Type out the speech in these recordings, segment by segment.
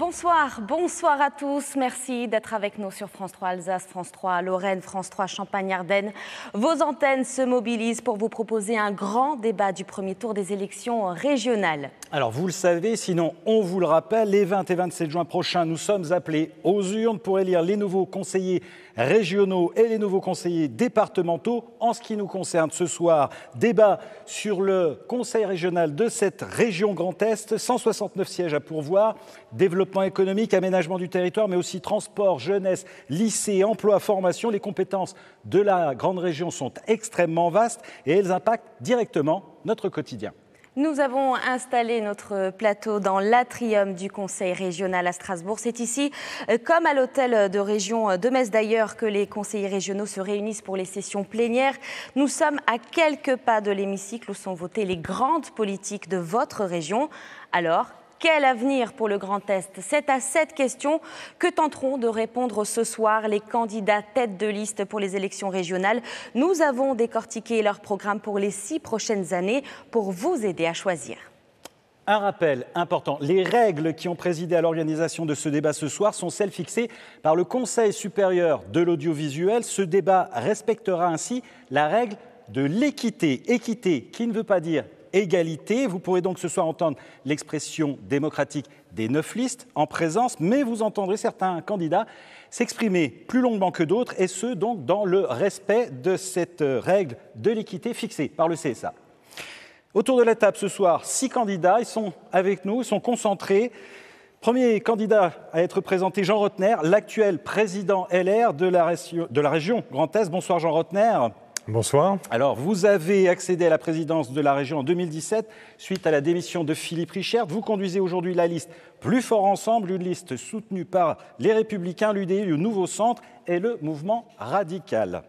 Bonsoir, bonsoir à tous. Merci d'être avec nous sur France 3 Alsace, France 3 Lorraine, France 3 Champagne-Ardenne. Vos antennes se mobilisent pour vous proposer un grand débat du premier tour des élections régionales. Alors vous le savez, sinon on vous le rappelle, les 20 et 27 juin prochains, nous sommes appelés aux urnes pour élire les nouveaux conseillers régionaux et les nouveaux conseillers départementaux. En ce qui nous concerne ce soir, débat sur le conseil régional de cette région Grand Est, 169 sièges à pourvoir, économique, aménagement du territoire, mais aussi transport, jeunesse, lycée, emploi, formation. Les compétences de la grande région sont extrêmement vastes et elles impactent directement notre quotidien. Nous avons installé notre plateau dans l'atrium du Conseil régional à Strasbourg. C'est ici, euh, comme à l'hôtel de région de Metz d'ailleurs, que les conseillers régionaux se réunissent pour les sessions plénières. Nous sommes à quelques pas de l'hémicycle où sont votées les grandes politiques de votre région. Alors, quel avenir pour le Grand Est? C'est à cette question que tenteront de répondre ce soir les candidats tête de liste pour les élections régionales. Nous avons décortiqué leur programme pour les six prochaines années pour vous aider à choisir. Un rappel important, les règles qui ont présidé à l'organisation de ce débat ce soir sont celles fixées par le Conseil supérieur de l'audiovisuel. Ce débat respectera ainsi la règle de l'équité. Équité qui ne veut pas dire égalité. Vous pourrez donc ce soir entendre l'expression démocratique des neuf listes en présence, mais vous entendrez certains candidats s'exprimer plus longuement que d'autres, et ce, donc, dans le respect de cette règle de l'équité fixée par le CSA. Autour de la table ce soir, six candidats, ils sont avec nous, ils sont concentrés. Premier candidat à être présenté, Jean Rotner, l'actuel président LR de la, de la région Grand Est. Bonsoir Jean Rotner. Bonsoir. Alors, vous avez accédé à la présidence de la région en 2017 suite à la démission de Philippe Richard. Vous conduisez aujourd'hui la liste Plus fort ensemble, une liste soutenue par les Républicains, l'UDI, le Nouveau Centre et le Mouvement Radical.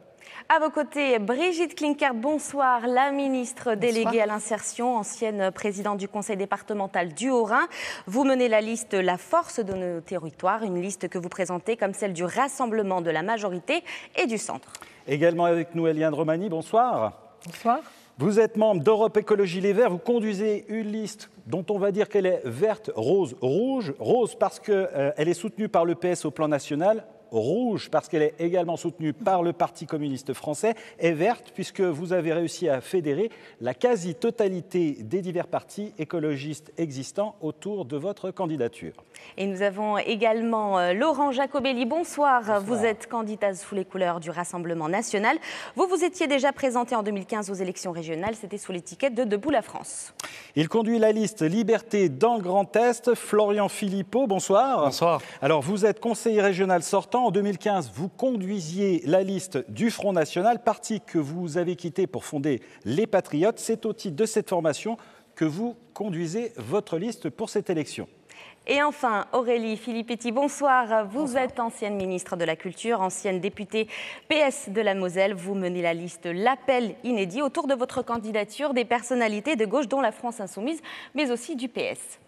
À vos côtés, Brigitte Klinkert, bonsoir, la ministre déléguée à l'insertion, ancienne présidente du conseil départemental du Haut-Rhin. Vous menez la liste La force de nos territoires, une liste que vous présentez comme celle du rassemblement de la majorité et du centre. Également avec nous, Eliane Romani, bonsoir. Bonsoir. Vous êtes membre d'Europe Écologie Les Verts, vous conduisez une liste dont on va dire qu'elle est verte, rose, rouge. Rose parce qu'elle euh, est soutenue par le PS au plan national, rouge parce qu'elle est également soutenue par le Parti communiste français, et verte puisque vous avez réussi à fédérer la quasi-totalité des divers partis écologistes existants autour de votre candidature. Et nous avons également euh, Laurent Jacobelli. Bonsoir. Vous êtes candidat sous les couleurs du Rassemblement national. Vous vous étiez déjà présenté en 2015 aux élections régionales. C'était sous l'étiquette de Debout la France. Il conduit la liste Liberté dans le Grand Est. Florian Philippot, bonsoir. Bonsoir. Alors, vous êtes conseiller régional sortant en 2015, vous conduisiez la liste du Front National, parti que vous avez quitté pour fonder les Patriotes. C'est au titre de cette formation que vous conduisez votre liste pour cette élection. Et enfin, Aurélie Filippetti, bonsoir. Vous êtes ancienne ministre de la Culture, ancienne députée PS de la Moselle. Vous menez la liste L'appel inédit autour de votre candidature des personnalités de gauche, dont la France Insoumise, mais aussi du PS.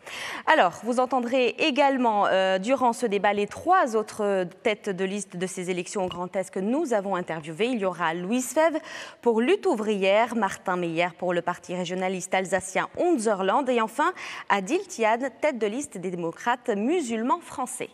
Alors, vous entendrez également euh, durant ce débat les trois autres têtes de liste de ces élections au Grand Est que nous avons interviewées. Il y aura Louise Fèvre pour Lutte ouvrière, Martin Meyer pour le parti régionaliste alsacien Unserland et enfin Adil Tiad, tête de liste des musulmans français.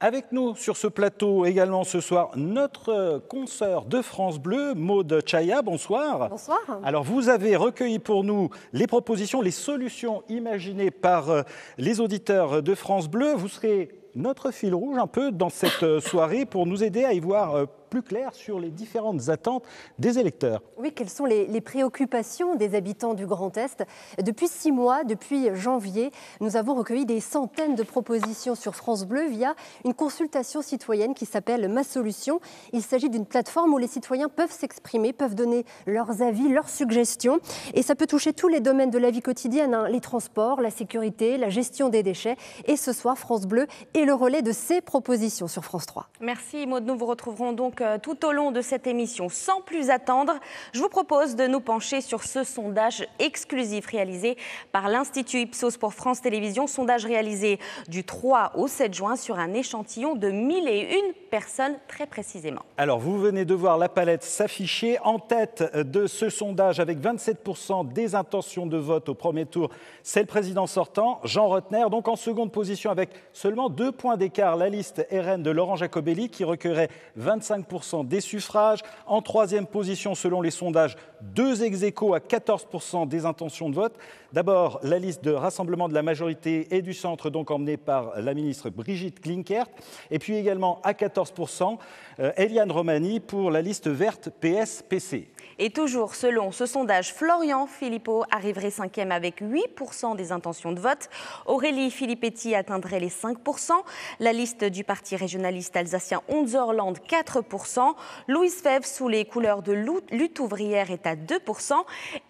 Avec nous sur ce plateau également ce soir, notre consoeur de France Bleu, Maude Chaya. Bonsoir. Bonsoir. Alors, vous avez recueilli pour nous les propositions, les solutions imaginées par euh, les auditeurs de France Bleu. Vous serez notre fil rouge un peu dans cette euh, soirée pour nous aider à y voir euh, plus clair sur les différentes attentes des électeurs. Oui, quelles sont les, préoccupations des habitants du Grand Est? Depuis six mois, depuis janvier, nous avons recueilli des centaines de propositions sur France Bleu via une consultation citoyenne qui s'appelle Ma Solution. Il s'agit d'une plateforme où les citoyens peuvent s'exprimer, peuvent donner leurs avis, leurs suggestions. Et ça peut toucher tous les domaines de la vie quotidienne, hein. les transports, la sécurité, la gestion des déchets. Et ce soir, France Bleu est le relais de ces propositions sur France 3. Merci Maud. Nous vous retrouverons donc euh, tout au long de cette émission. Sans plus attendre, je vous propose de nous pencher sur ce sondage exclusif réalisé par l'Institut Ipsos pour France Télévisions. Sondage réalisé du 3 au 7 juin sur un échantillon de 1001 personnes très précisément. Alors, vous venez de voir la palette s'afficher en tête de ce sondage avec 27% des intentions de vote au premier tour. C'est le président sortant, Jean Rotner. Donc en seconde position avec seulement deux points d'écart, la liste RN de Laurent Jacobelli qui recueillerait 25% des suffrages. En troisième position, selon les sondages, deux ex à 14% des intentions de vote. D'abord, la liste de rassemblement de la majorité et du centre, donc emmenée par la ministre Brigitte Klinkert. Et puis également à 14%, euh, Eliane Romani pour la liste verte PS-PC. Et toujours selon ce sondage, Florian Philippot arriverait cinquième avec 8% des intentions de vote. Aurélie Filippetti atteindrait les 5%. La liste du parti régionaliste alsacien Onzerland, 4%. Louise Fèvre, sous les couleurs de lutte ouvrière, est à 2%.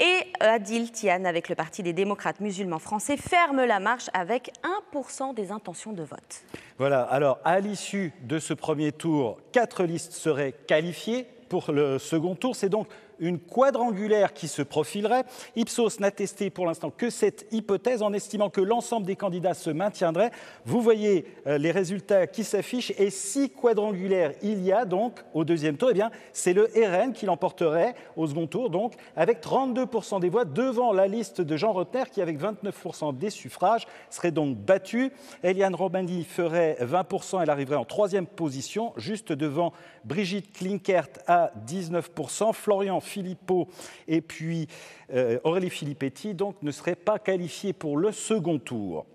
Et Adil Tian, avec le parti des démocrates musulmans français, ferme la marche avec 1% des intentions de vote. Voilà, alors à l'issue de ce premier tour, quatre listes seraient qualifiées pour le second tour. C'est donc une quadrangulaire qui se profilerait. Ipsos n'a testé pour l'instant que cette hypothèse en estimant que l'ensemble des candidats se maintiendrait. Vous voyez euh, les résultats qui s'affichent et si quadrangulaire il y a donc au deuxième tour, eh bien c'est le RN qui l'emporterait au second tour donc avec 32% des voix devant la liste de Jean Rotner qui avec 29% des suffrages serait donc battu. Eliane Romani ferait 20%, elle arriverait en troisième position juste devant Brigitte Klinkert à 19%, Florian Philippot et puis euh, Aurélie Filippetti donc, ne seraient pas qualifiés pour le second tour.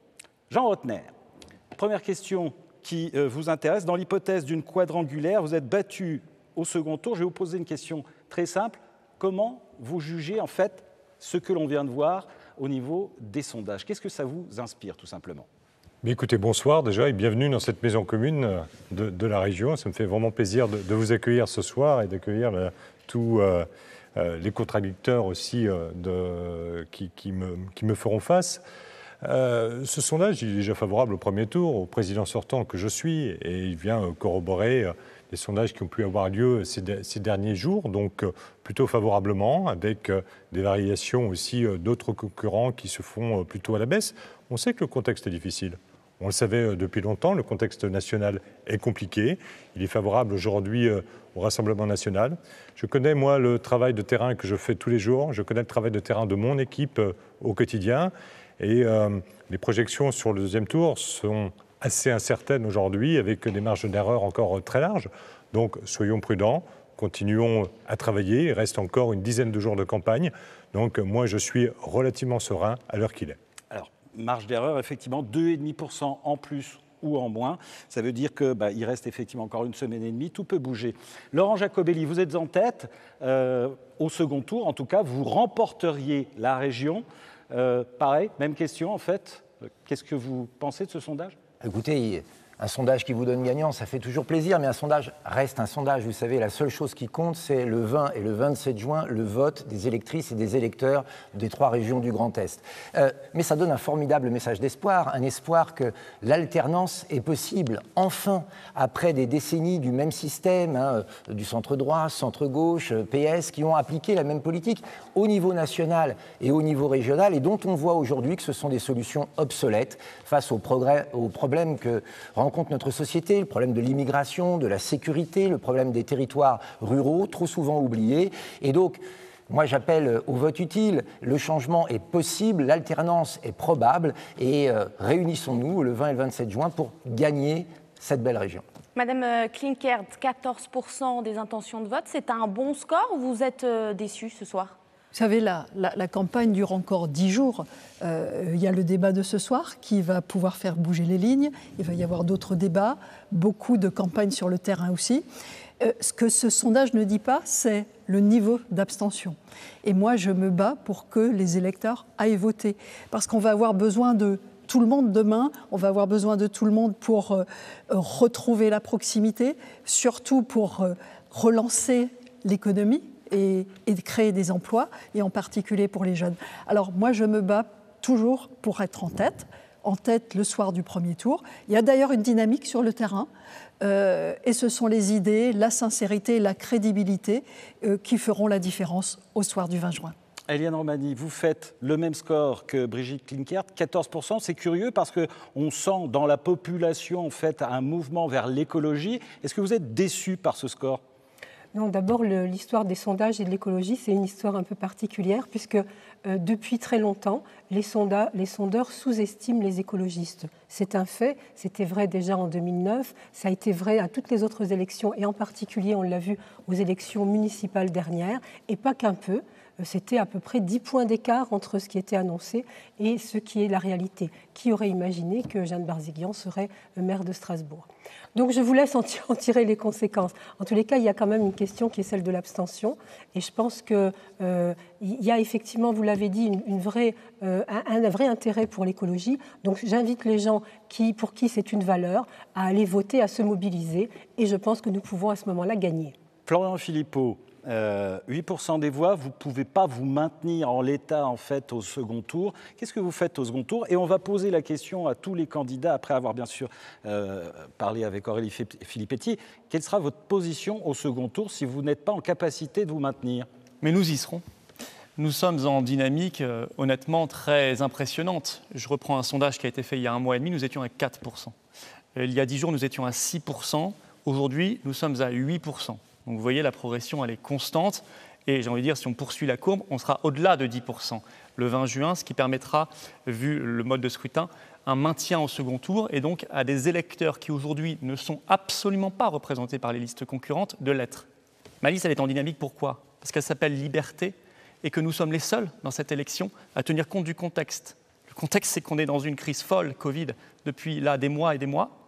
Jean Rotner, première question qui euh, vous intéresse. Dans l'hypothèse d'une quadrangulaire, vous êtes battu au second tour. Je vais vous poser une question très simple. Comment vous jugez en fait ce que l'on vient de voir au niveau des sondages? Qu'est-ce que ça vous inspire tout simplement? Écoutez, bonsoir déjà et bienvenue dans cette maison commune de, la région. Ça me fait vraiment plaisir de, vous accueillir ce soir et d'accueillir euh, tous euh, euh, les contradicteurs aussi de, qui, me, feront face. ce sondage est déjà favorable au premier tour, au président sortant que je suis, et il vient corroborer les sondages qui ont pu avoir lieu ces, derniers jours, donc plutôt favorablement, avec des variations aussi d'autres concurrents qui se font plutôt à la baisse. On sait que le contexte est difficile. On le savait euh, depuis longtemps, le contexte national est compliqué. Il est favorable aujourd'hui euh, au Rassemblement national. Je connais, moi, le travail de terrain que je fais tous les jours. Je connais le travail de terrain de mon équipe euh, au quotidien. Et les projections sur le deuxième tour sont assez incertaines aujourd'hui, avec des marges d'erreur encore très larges. Donc, soyons prudents, continuons à travailler. Il reste encore une dizaine de jours de campagne. Donc, moi, je suis relativement serein à l'heure qu'il est marge d'erreur, effectivement, 2,5% en plus ou en moins. Ça veut dire qu'il bah, reste effectivement encore une semaine et demie, tout peut bouger. Laurent Jacobelli, vous êtes en tête. Euh, au second tour, en tout cas, vous remporteriez la région. Euh, pareil, même question en fait. Qu'est-ce que vous pensez de ce sondage? Écoutez, un sondage qui vous donne gagnant, ça fait toujours plaisir, mais un sondage reste un sondage. Vous savez, la seule chose qui compte, c'est le 20 et le 27 juin, le vote des électrices et des électeurs des trois régions du Grand Est. Euh, mais ça donne un formidable message d'espoir, un espoir que l'alternance est possible, enfin, après des décennies du même système, hein, du centre-droit, centre-gauche, PS, qui ont appliqué la même politique au niveau national et au niveau régional, et dont on voit aujourd'hui que ce sont des solutions obsolètes face aux, progrès, aux problèmes que rencontre notre société, le problème de l'immigration, de la sécurité, le problème des territoires ruraux, trop souvent oubliés. Et donc, moi, j'appelle au vote utile. Le changement est possible, l'alternance est probable, et euh, réunissons-nous le 20 et le 27 juin pour gagner cette belle région. Madame euh, Klinkert, 14% des intentions de vote, c'est un bon score ou vous êtes euh, déçue ce soir? Vous savez, la, campagne dure encore dix jours. Euh, il y a le débat de ce soir qui va pouvoir faire bouger les lignes. Il va y avoir d'autres débats, beaucoup de campagnes sur le terrain aussi. Euh, ce que ce sondage ne dit pas, c'est le niveau d'abstention. Et moi, je me bats pour que les électeurs aillent voter. Parce qu'on va avoir besoin de tout le monde demain, on va avoir besoin de tout le monde pour euh, retrouver la proximité, surtout pour relancer l'économie et, de créer des emplois, et en particulier pour les jeunes. Alors moi, je me bats toujours pour être en tête, en tête le soir du premier tour. Il y a d'ailleurs une dynamique sur le terrain. Euh, et ce sont les idées, la sincérité, la crédibilité euh, qui feront la différence au soir du 20 juin. Eliane Romani, vous faites le même score que Brigitte Klinkert, 14%. C'est curieux parce qu'on sent dans la population en fait, un mouvement vers l'écologie. Est-ce que vous êtes déçu par ce score? Non, d'abord, l'histoire des sondages et de l'écologie, c'est une histoire un peu particulière, puisque euh, depuis très longtemps, les, les sondeurs sous-estiment les écologistes. C'est un fait, c'était vrai déjà en 2009, ça a été vrai à toutes les autres élections, et en particulier, on l'a vu aux élections municipales dernières, et pas qu'un peu. Euh, c'était à peu près 10 points d'écart entre ce qui était annoncé et ce qui est la réalité. Qui aurait imaginé que Jeanne Barziguian serait euh, maire de Strasbourg? Donc je vous laisse en tirer les conséquences. En tous les cas, il y a quand même une question qui est celle de l'abstention. Et je pense qu'il euh, y a effectivement, vous l'avez dit, une, vraie, un, vrai intérêt pour l'écologie. Donc j'invite les gens qui, pour qui c'est une valeur à aller voter, à se mobiliser. Et je pense que nous pouvons à ce moment-là gagner. Florian Philippot, 8% euh, des voix, vous ne pouvez pas vous maintenir en l'état en fait au second tour. Qu'est-ce que vous faites au second tour? Et on va poser la question à tous les candidats, après avoir bien sûr euh, parlé avec Aurélie Filippetti. Quelle sera votre position au second tour si vous n'êtes pas en capacité de vous maintenir? Mais nous y serons. Nous sommes en dynamique euh, honnêtement très impressionnante. Je reprends un sondage qui a été fait il y a un mois et demi, nous étions à 4%. Il y a 10 jours, nous étions à 6%. Aujourd'hui, nous sommes à 8%. Donc vous voyez, la progression, elle est constante. Et j'ai envie de dire, si on poursuit la courbe, on sera au-delà de 10% le 20 juin, ce qui permettra, vu le mode de scrutin, un maintien au second tour et donc à des électeurs qui aujourd'hui ne sont absolument pas représentés par les listes concurrentes de l'être. Ma liste, elle est en dynamique, pourquoi? Parce qu'elle s'appelle Liberté et que nous sommes les seuls dans cette élection à tenir compte du contexte. Le contexte, c'est qu'on est dans une crise folle, Covid, depuis là des mois et des mois,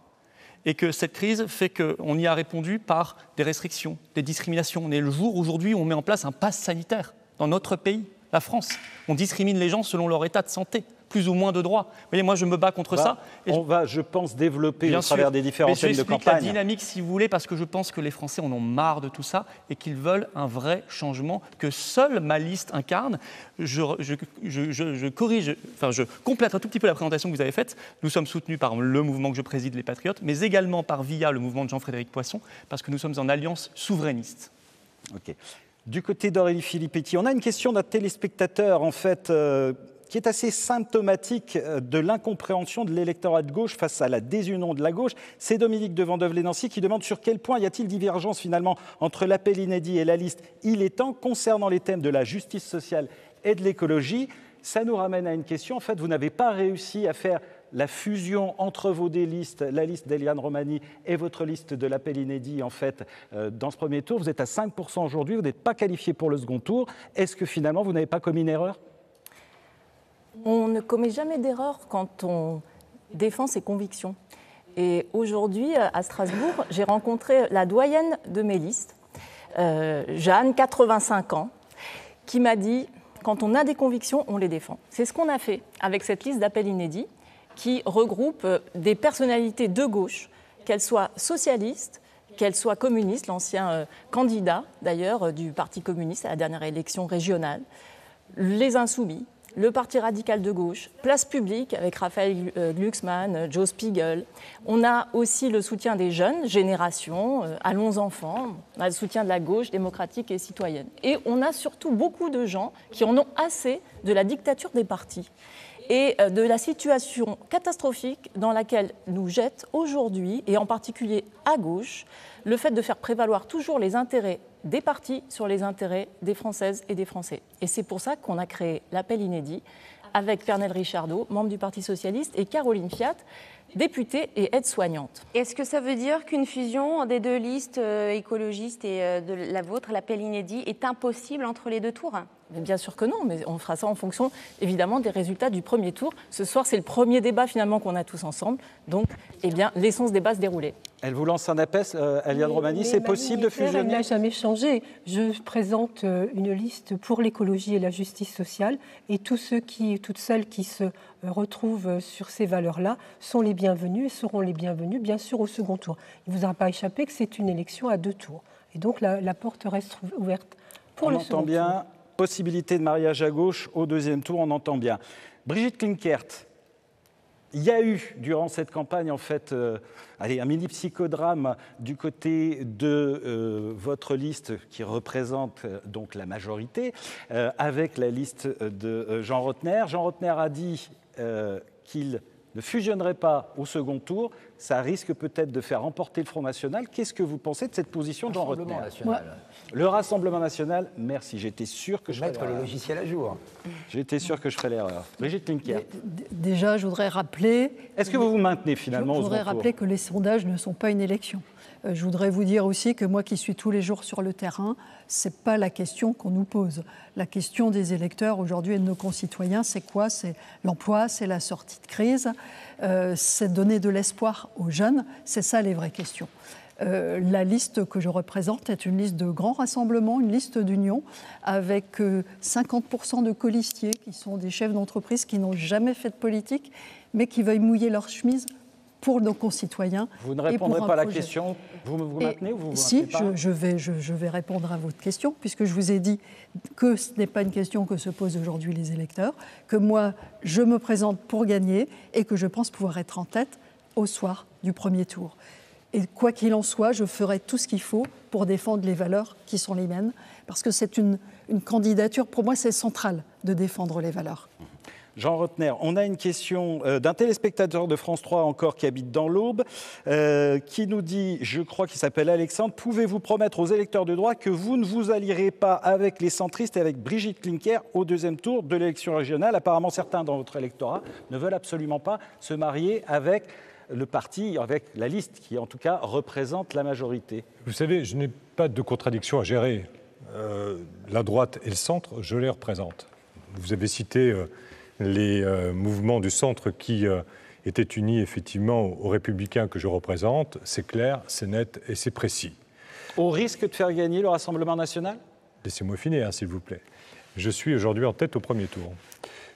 et que cette crise fait qu'on y a répondu par des restrictions, des discriminations. On est le jour aujourd'hui où on met en place un pass sanitaire dans notre pays, la France. On discrimine les gens selon leur état de santé plus ou moins de droits. Vous voyez, moi, je me bats contre ça. on va, je pense, développer au travers des différentes thèmes de campagne. la dynamique, si vous voulez, parce que je pense que les Français en ont marre de tout ça et qu'ils veulent un vrai changement que seule ma liste incarne. Je, je, corrige, enfin, je complète un tout petit peu la présentation que vous avez faite. Nous sommes soutenus par le mouvement que je préside, les Patriotes, mais également par VIA, le mouvement de Jean-Frédéric Poisson, parce que nous sommes en alliance souverainiste. OK. Du côté d'Aurélie Filippetti, on a une question d'un téléspectateur, en fait. Euh, qui est assez symptomatique euh, de l'incompréhension de l'électorat de gauche face à la désunion de la gauche. C'est Dominique de Vandeuve-Lénancy qui demande sur quel point y a-t-il divergence finalement entre l'appel inédit et la liste Il est temps concernant les thèmes de la justice sociale et de l'écologie. Ça nous ramène à une question. En fait, vous n'avez pas réussi à faire la fusion entre vos deux listes, la liste d'Eliane Romani et votre liste de l'appel inédit, en fait, euh, dans ce premier tour. Vous êtes à 5% aujourd'hui, vous n'êtes pas qualifié pour le second tour. Est-ce que finalement, vous n'avez pas commis une erreur? On ne commet jamais d'erreur quand on défend ses convictions. Et aujourd'hui, à Strasbourg, j'ai rencontré la doyenne de mes listes, euh, Jeanne, 85 ans, qui m'a dit quand on a des convictions, on les défend. C'est ce qu'on a fait avec cette liste d'appels inédits qui regroupe euh, des personnalités de gauche, qu'elles soient socialistes, qu'elles soient communistes, l'ancien euh, candidat d'ailleurs du Parti communiste à la dernière élection régionale, les insoumis, le Parti radical de gauche, Place publique avec Raphaël euh, Glucksmann, euh, Joe Spiegel. On a aussi le soutien des jeunes générations, euh, Allons enfants. On le soutien de la gauche démocratique et citoyenne. Et on a surtout beaucoup de gens qui en ont assez de la dictature des partis et de la situation catastrophique dans laquelle nous jette aujourd'hui, et en particulier à gauche, le fait de faire prévaloir toujours les intérêts des partis sur les intérêts des Françaises et des Français. Et c'est pour ça qu'on a créé l'appel inédit avec Pernel Richardot, membre du Parti socialiste, et Caroline Fiat, députée et aide-soignante. Est-ce que ça veut dire qu'une fusion des deux listes euh, écologistes et euh, de la vôtre, l'appel inédit, est impossible entre les deux tours? Bien sûr que non, mais on fera ça en fonction évidemment des résultats du premier tour. Ce soir, c'est le premier débat finalement qu'on a tous ensemble. Donc, eh bien, laissons ce débat se dérouler. Elle vous lance un appel, euh, Eliane Romani, c'est possible de fusionner Elle n'a jamais changé. Je présente euh, une liste pour l'écologie et la justice sociale et tous ceux qui, toutes celles qui se euh, retrouvent sur ces valeurs-là sont les bienvenus et seront les bienvenus, bien sûr, au second tour. Il ne vous aura pas échappé que c'est une élection à deux tours. Et donc la, porte reste ouverte pour le second bien, possibilité de mariage à gauche au deuxième tour, on entend bien. Brigitte Klinkert, Il y a eu, durant cette campagne, en fait, euh, allez, un mini psychodrame du côté de euh, votre liste qui représente euh, donc la majorité, avec la liste de Jean Rotner. Jean Rotner a dit qu'il ne fusionnerait pas au second tour, ça risque peut-être de faire remporter le Front National. Qu'est-ce que vous pensez de cette position de Jean Rotner Le Rassemblement National, merci. J'étais sûr que je mettre le logiciel à jour. J'étais sûr que je ferais l'erreur. Brigitte Linker. Déjà, je voudrais rappeler. Est-ce que vous vous maintenez finalement Je voudrais rappeler que les sondages ne sont pas une élection. Euh, je voudrais vous dire aussi que moi qui suis tous les jours sur le terrain, ce n'est pas la question qu'on nous pose. La question des électeurs aujourd'hui et de nos concitoyens, c'est quoi? C'est l'emploi, c'est la sortie de crise, euh, c'est donner de l'espoir aux jeunes. C'est ça les vraies questions. Euh, la liste que je représente est une liste de grands rassemblements, une liste d'union, avec 50% de colistiers qui sont des chefs d'entreprise qui n'ont jamais fait de politique, mais qui veuillent mouiller leur chemise pour nos concitoyens. Vous ne répondrez pas à la question, vous vous maintenez ou vous vous Si, pas je, je, vais, je, je, vais répondre à votre question, puisque je vous ai dit que ce n'est pas une question que se posent aujourd'hui les électeurs, que moi, je me présente pour gagner et que je pense pouvoir être en tête au soir du premier tour. Et quoi qu'il en soit, je ferai tout ce qu'il faut pour défendre les valeurs qui sont les miennes, parce que c'est une, une candidature, pour moi, c'est central de défendre les valeurs. Jean Rotner, on a une question euh, d'un téléspectateur de France 3 encore qui habite dans l'Aube, euh, qui nous dit, je crois qu'il s'appelle Alexandre, pouvez-vous promettre aux électeurs de droit que vous ne vous allierez pas avec les centristes et avec Brigitte Klinker au deuxième tour de l'élection régionale? Apparemment, certains dans votre électorat ne veulent absolument pas se marier avec le parti, avec la liste qui, en tout cas, représente la majorité. Vous savez, je n'ai pas de contradiction à gérer. Euh, la droite et le centre, je les représente. Vous avez cité les euh, mouvements du centre qui euh, étaient unis effectivement aux républicains que je représente. C'est clair, c'est net et c'est précis. Au risque de faire gagner le Rassemblement national? Laissez-moi finir, s'il vous plaît. Je suis aujourd'hui en tête au premier tour.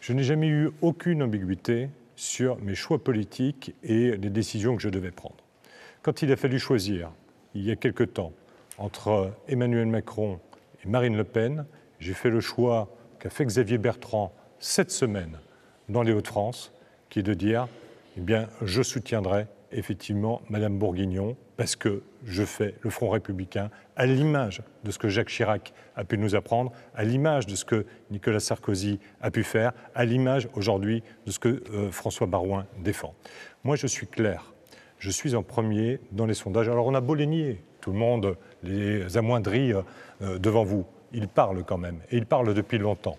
Je n'ai jamais eu aucune ambiguïté sur mes choix politiques et les décisions que je devais prendre. Quand il a fallu choisir, il y a quelque temps, entre Emmanuel Macron et Marine Le Pen, j'ai fait le choix qu'a fait Xavier Bertrand cette semaine dans les Hauts-de-France, qui est de dire eh bien, je soutiendrai effectivement Madame Bourguignon parce que je fais le Front républicain à l'image de ce que Jacques Chirac a pu nous apprendre, à l'image de ce que Nicolas Sarkozy a pu faire, à l'image aujourd'hui de ce que euh, François Barouin défend. Moi, je suis clair. Je suis en premier dans les sondages. Alors, on a beau les nier, tout le monde les amoindrit euh, devant vous. Ils parlent quand même, et ils parlent depuis longtemps.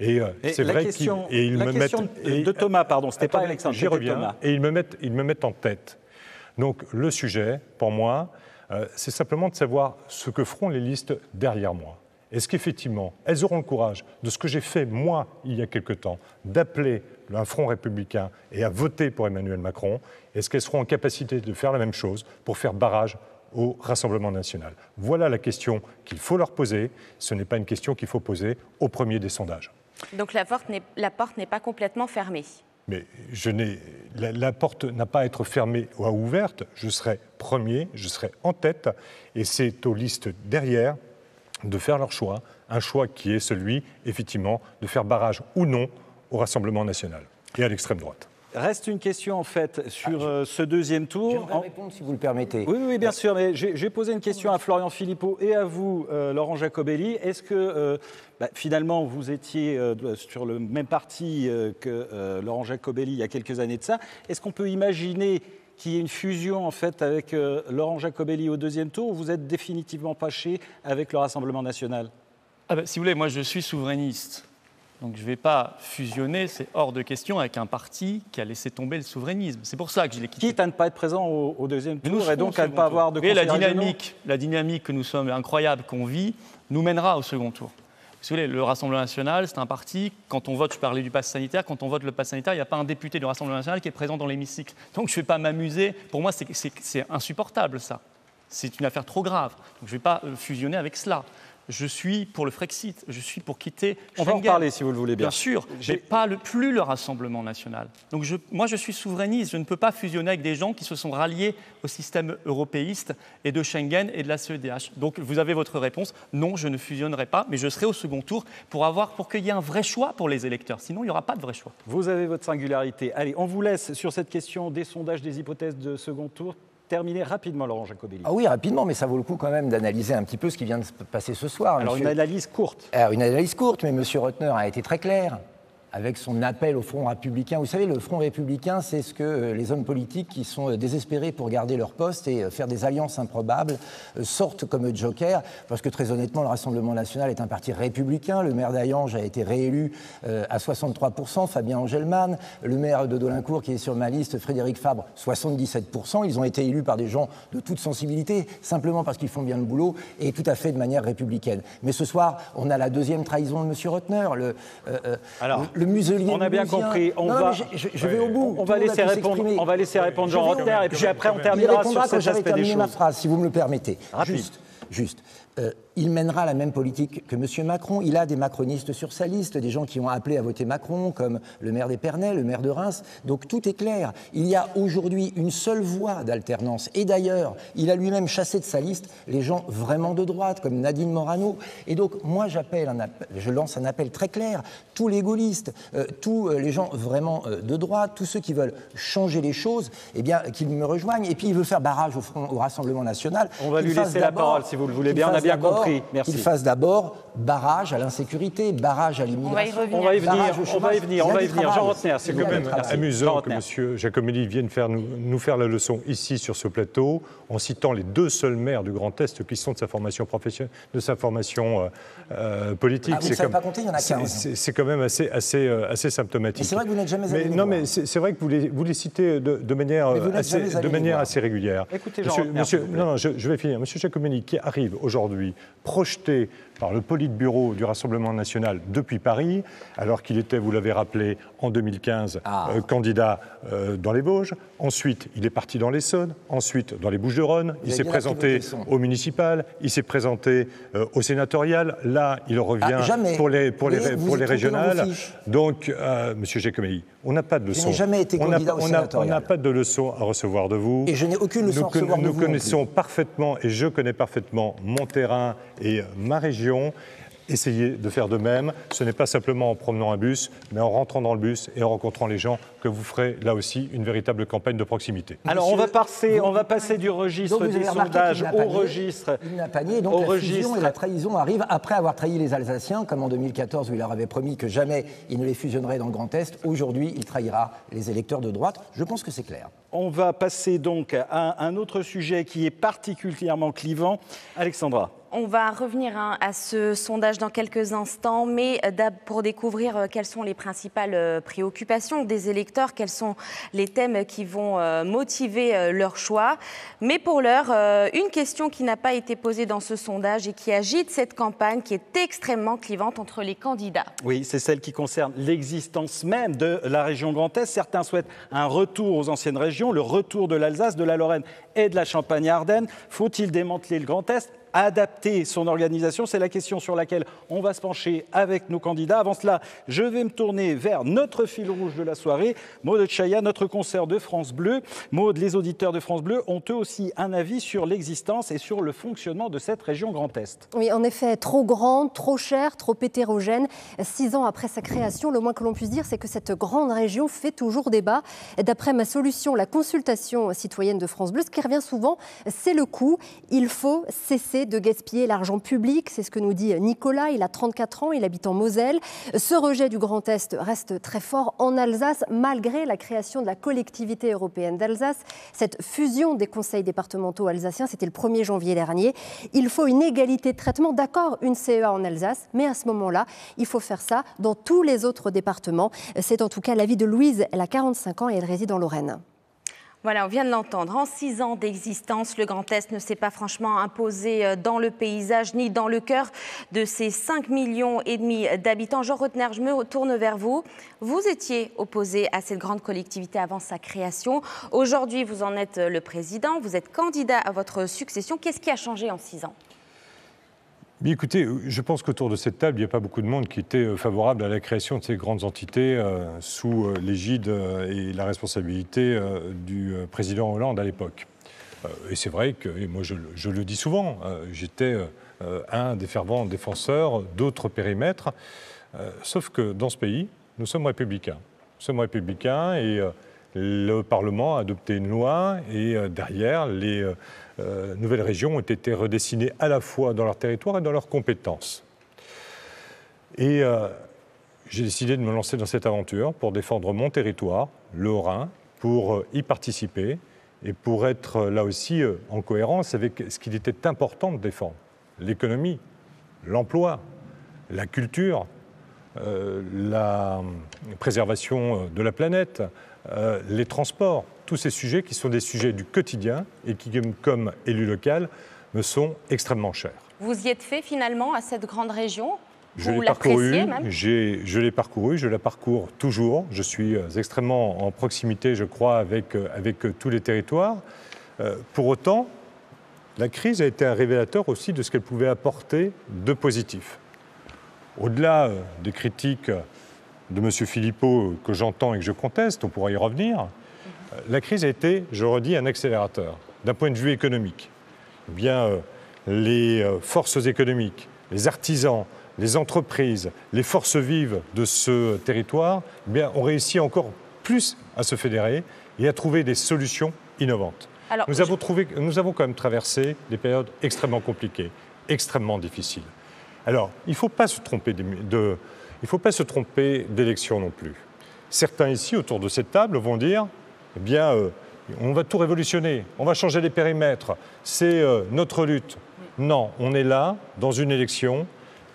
Et, euh, c'est vrai qu'ils et me mettent de Thomas, pardon, c'était pas Alexandre. J'y reviens. Et ils me mettent, ils me mettent en tête. Donc le sujet, pour moi, euh, c'est simplement de savoir ce que feront les listes derrière moi. Est-ce qu'effectivement, elles auront le courage de ce que j'ai fait, moi, il y a quelque temps, d'appeler un front républicain et à voter pour Emmanuel Macron? Est-ce qu'elles seront en capacité de faire la même chose pour faire barrage au Rassemblement national? Voilà la question qu'il faut leur poser. Ce n'est pas une question qu'il faut poser au premier des sondages. Donc la porte n'est pas complètement fermée. Mais je la, la, porte n'a pas à être fermée ou ouverte. Je serai premier, je serai en tête, et c'est aux listes derrière de faire leur choix, un choix qui est celui, effectivement, de faire barrage ou non au Rassemblement national et à l'extrême droite. Reste une question en fait sur ah, euh, ce deuxième tour. J'aimerais répondre si vous le permettez. Oui, oui, bien sûr, mais j'ai posé une question à Florian Philippot et à vous, euh, Laurent Jacobelli. Est-ce que euh, bah, finalement vous étiez sur le même parti que Laurent Jacobelli il y a quelques années de ça Est-ce qu'on peut imaginer qu'il y ait une fusion en fait avec Laurent Jacobelli au deuxième tour ou vous êtes définitivement fâché avec le Rassemblement national? Ah bah, Si vous voulez, moi je suis souverainiste. Donc je ne vais pas fusionner, c'est hors de question, avec un parti qui a laissé tomber le souverainisme. C'est pour ça que je l'ai quitté. Quitte à ne pas être présent au, deuxième tour et donc à ne pas avoir de la dynamique, la dynamique que nous sommes incroyable qu'on vit nous mènera au second tour. Vous savez, le Rassemblement national, c'est un parti, quand on vote, je parlais du pass sanitaire, quand on vote le pass sanitaire, il n'y a pas un député du Rassemblement national qui est présent dans l'hémicycle. Donc je ne vais pas m'amuser. Pour moi, c'est insupportable, ça. C'est une affaire trop grave. Donc je ne vais pas euh, fusionner avec cela. Je suis pour le Frexit, je suis pour quitter On va en parler si vous le voulez bien. Bien sûr, J'ai- mais pas le, plus le Rassemblement national. Donc je- moi, je suis souverainiste. Je ne peux pas fusionner avec des gens qui se sont ralliés au système européiste et de Schengen et de la CEDH. Donc vous avez votre réponse. Non, je ne fusionnerai pas, mais je serai au second tour pour, avoir, pour qu'il y ait un vrai choix pour les électeurs. Sinon, il n'y aura pas de vrai choix. Vous avez votre singularité. Allez, on vous laisse sur cette question des sondages, des hypothèses de second tour. Terminez rapidement, Laurent Jacobelli. Ah oui, rapidement, mais ça vaut le coup quand même d'analyser un petit peu ce qui vient de se passer ce soir. Alors, monsieur. une analyse courte. Alors, une analyse courte, mais M. Rotner a été très clair avec son appel au Front républicain. Vous savez, le Front républicain, c'est ce que euh, les hommes politiques qui sont euh, désespérés pour garder leur poste et euh, faire des alliances improbables sortent comme joker, parce que très honnêtement, le Rassemblement national est un parti républicain. Le maire d'Ayange a été réélu à 63%, Fabien Angelman. Le maire de Dolincourt, qui est sur ma liste, Frédéric Fabre, 77%. Ils ont été élus par des gens de toute sensibilité, simplement parce qu'ils font bien le boulot et tout à fait de manière républicaine. Mais ce soir, on a la deuxième trahison de M. Rotner, le, euh, Alors, le, le muselier On a bien compris. On Non, va, je, je- je vais au bout. On Tout va laisser répondre. On va laisser répondre Jean Rotner et puis après on terminera sur cet aspect des terminé ma choses. phrase, si vous me le permettez. Rapide. Juste, juste. Euh, il mènera la même politique que M. Macron. Il a des macronistes sur sa liste, des gens qui ont appelé à voter Macron, comme le maire d'Épernay, le maire de Reims. Donc tout est clair. Il y a aujourd'hui une seule voie d'alternance. Et d'ailleurs, il a lui-même chassé de sa liste les gens vraiment de droite, comme Nadine Morano. Et donc, moi, j'appelle, je lance un appel très clair. Tous les gaullistes, euh, tous euh, les gens vraiment euh, de droite, tous ceux qui veulent changer les choses, eh bien, qu'ils me rejoignent. Et puis, il veut faire barrage au, Front- au Rassemblement national. On va lui laisser la parole, si vous le voulez bien. On a bien compris. Merci. Qu'il fasse d'abord barrage à l'insécurité, barrage à l'immigration. On va y venir, on va y venir, on va y venir. Jean. Rotner, c'est quand même amusant que. M. Giacomelli vienne faire nous, nous faire la leçon ici sur ce plateau en citant les deux seuls maires du Grand Est qui sont de sa formation professionnelle, de sa formation euh, euh, politique. Ah, vous ne C'est pas compter, il y en a c'est- 15. C'est quand même assez, assez, euh, assez symptomatique. C'est vrai que vous n'êtes jamais allé Mais les Non, mais c'est vrai que vous les, vous les citez de, de manière, assez, allé de manière assez régulière. Écoutez, Jean Monsieur- monsieur- non, non, je, je vais finir. Monsieur Giacomelli, qui arrive aujourd'hui projeté par le Politburo du Rassemblement national depuis Paris, alors qu'il était, vous l'avez rappelé, en 2015, Ah. euh, candidat euh, dans les Vosges. Ensuite, il est parti dans l'Essonne. Ensuite, dans les Bouches-du-Rhône. Il s'est présenté au municipal. Il s'est présenté euh, au sénatorial. Là, il revient Ah, pour les, pour Mais pour régionales. Donc, Monsieur Giacomelli, on n'a pas de leçon. n'ai jamais été On n'a candidat pas- au on n'a- On sénatorial. n'a pas de leçon à recevoir de vous. Et je n'ai aucune leçon Nous, à recevoir de nous vous non connaissons parfaitement, et je connais parfaitement mon terrain et ma région. Essayez de faire de même. Ce n'est pas simplement en promenant un bus, mais en rentrant dans le bus et en rencontrant les gens que vous ferez là aussi une véritable campagne de proximité. Alors on va passer, vous- on va passer du registre des sondages au registre. Il n'a pas nié, donc au la fusion registre. et la trahison arrivent après avoir trahi les Alsaciens, comme en 2014 où il leur avait promis que jamais il ne les fusionnerait dans le Grand Est. Aujourd'hui, il trahira les électeurs de droite. Je pense que c'est clair. On va passer donc à un autre sujet qui est particulièrement clivant. Alexandra. On va revenir hein, à ce sondage dans quelques instants, mais euh, pour découvrir euh, quelles sont les principales euh, préoccupations des électeurs, quels sont les thèmes qui vont motiver leur choix. Mais pour l'heure, une question qui n'a pas été posée dans ce sondage et qui agite cette campagne, qui est extrêmement clivante entre les candidats. Oui, c'est celle qui concerne l'existence même de la région Grand Est. Certains souhaitent un retour aux anciennes régions, le retour de l'Alsace, de la Lorraine et de la Champagne-Ardenne. Faut-il démanteler le Grand Est? Adapter son organisation C'est la question sur laquelle on va se pencher avec nos candidats. Avant cela, je vais me tourner vers notre fil rouge de la soirée, Maud Chaya, notre concert de France Bleu. Maud, les auditeurs de France Bleu ont eux aussi un avis sur l'existence et sur le fonctionnement de cette région Grand Est. Oui, en effet, trop grande, trop chère, trop hétérogène. Six ans après sa création, le moins que l'on puisse dire, c'est que cette grande région fait toujours débat. D'après ma solution, la consultation citoyenne de France Bleu, ce qui revient souvent, c'est le coût. Il faut cesser de gaspiller l'argent public. C'est ce que nous dit Nicolas. Il a 34 ans, il habite en Moselle. Ce rejet du Grand Est reste très fort en Alsace, malgré la création de la collectivité européenne d'Alsace. Cette fusion des conseils départementaux alsaciens, c'était le 1er janvier dernier. Il faut une égalité de traitement, d'accord, une CEA en Alsace, mais à ce moment-là, il faut faire ça dans tous les autres départements. C'est en tout cas l'avis de Louise. Elle a 45 ans et elle réside en Lorraine. Voilà, on vient de l'entendre. En six ans d'existence, le Grand Est ne s'est pas franchement imposé euh, dans le paysage ni dans le cœur de ses 5 millions et demi d'habitants. Jean Rotner, je me tourne vers vous. Vous étiez opposé à cette grande collectivité avant sa création. Aujourd'hui, vous en êtes le président. Vous êtes candidat à votre succession. Qu'est-ce qui a changé en six ans? Écoutez, je pense qu'autour de cette table, il n'y a pas beaucoup de monde qui était euh, favorable à la création de ces grandes entités euh, sous euh, l'égide et la responsabilité du président Hollande à l'époque. et c'est vrai que, et moi je, je, le dis souvent, j'étais un des fervents défenseurs d'autres périmètres, sauf que dans ce pays, nous sommes républicains. Nous sommes républicains et le Parlement a adopté une loi et derrière, les euh, nouvelles régions ont été redessinées à la fois dans leur territoire et dans leurs compétences. Et euh, j'ai décidé de me lancer dans cette aventure pour défendre mon territoire, le Rhin, pour euh, y participer et pour être là aussi en cohérence avec ce qu'il était important de défendre. L'économie, l'emploi, la culture, la préservation de la planète, les transports tous ces sujets qui sont des sujets du quotidien et qui, comme élu local, me sont extrêmement chers. Vous y êtes fait finalement à cette grande région je l'ai parcouru, je l'ai parcouru, je la parcours toujours. Je suis euh, extrêmement en proximité, je crois, avec, euh, avec euh, tous les territoires. pour autant, la crise a été un révélateur aussi de ce qu'elle pouvait apporter de positif. Au-delà des critiques de M. Philippot que j'entends et que je conteste, on pourra y revenir, la crise a été, je redis, un accélérateur d'un point de vue économique. Eh bien, euh, les euh, forces économiques, les artisans, les entreprises, les forces vives de ce territoire eh bien, ont réussi encore plus à se fédérer et à trouver des solutions innovantes. nous, avons trouvé, nous avons quand même traversé des périodes extrêmement compliquées, extrêmement difficiles. Alors, il ne faut pas se tromper de, il faut pas se tromper d'élection non plus. Certains ici, autour de cette table, vont dire eh bien, euh, on va tout révolutionner, on va changer les périmètres, c'est euh, notre lutte. Non, on est là dans une élection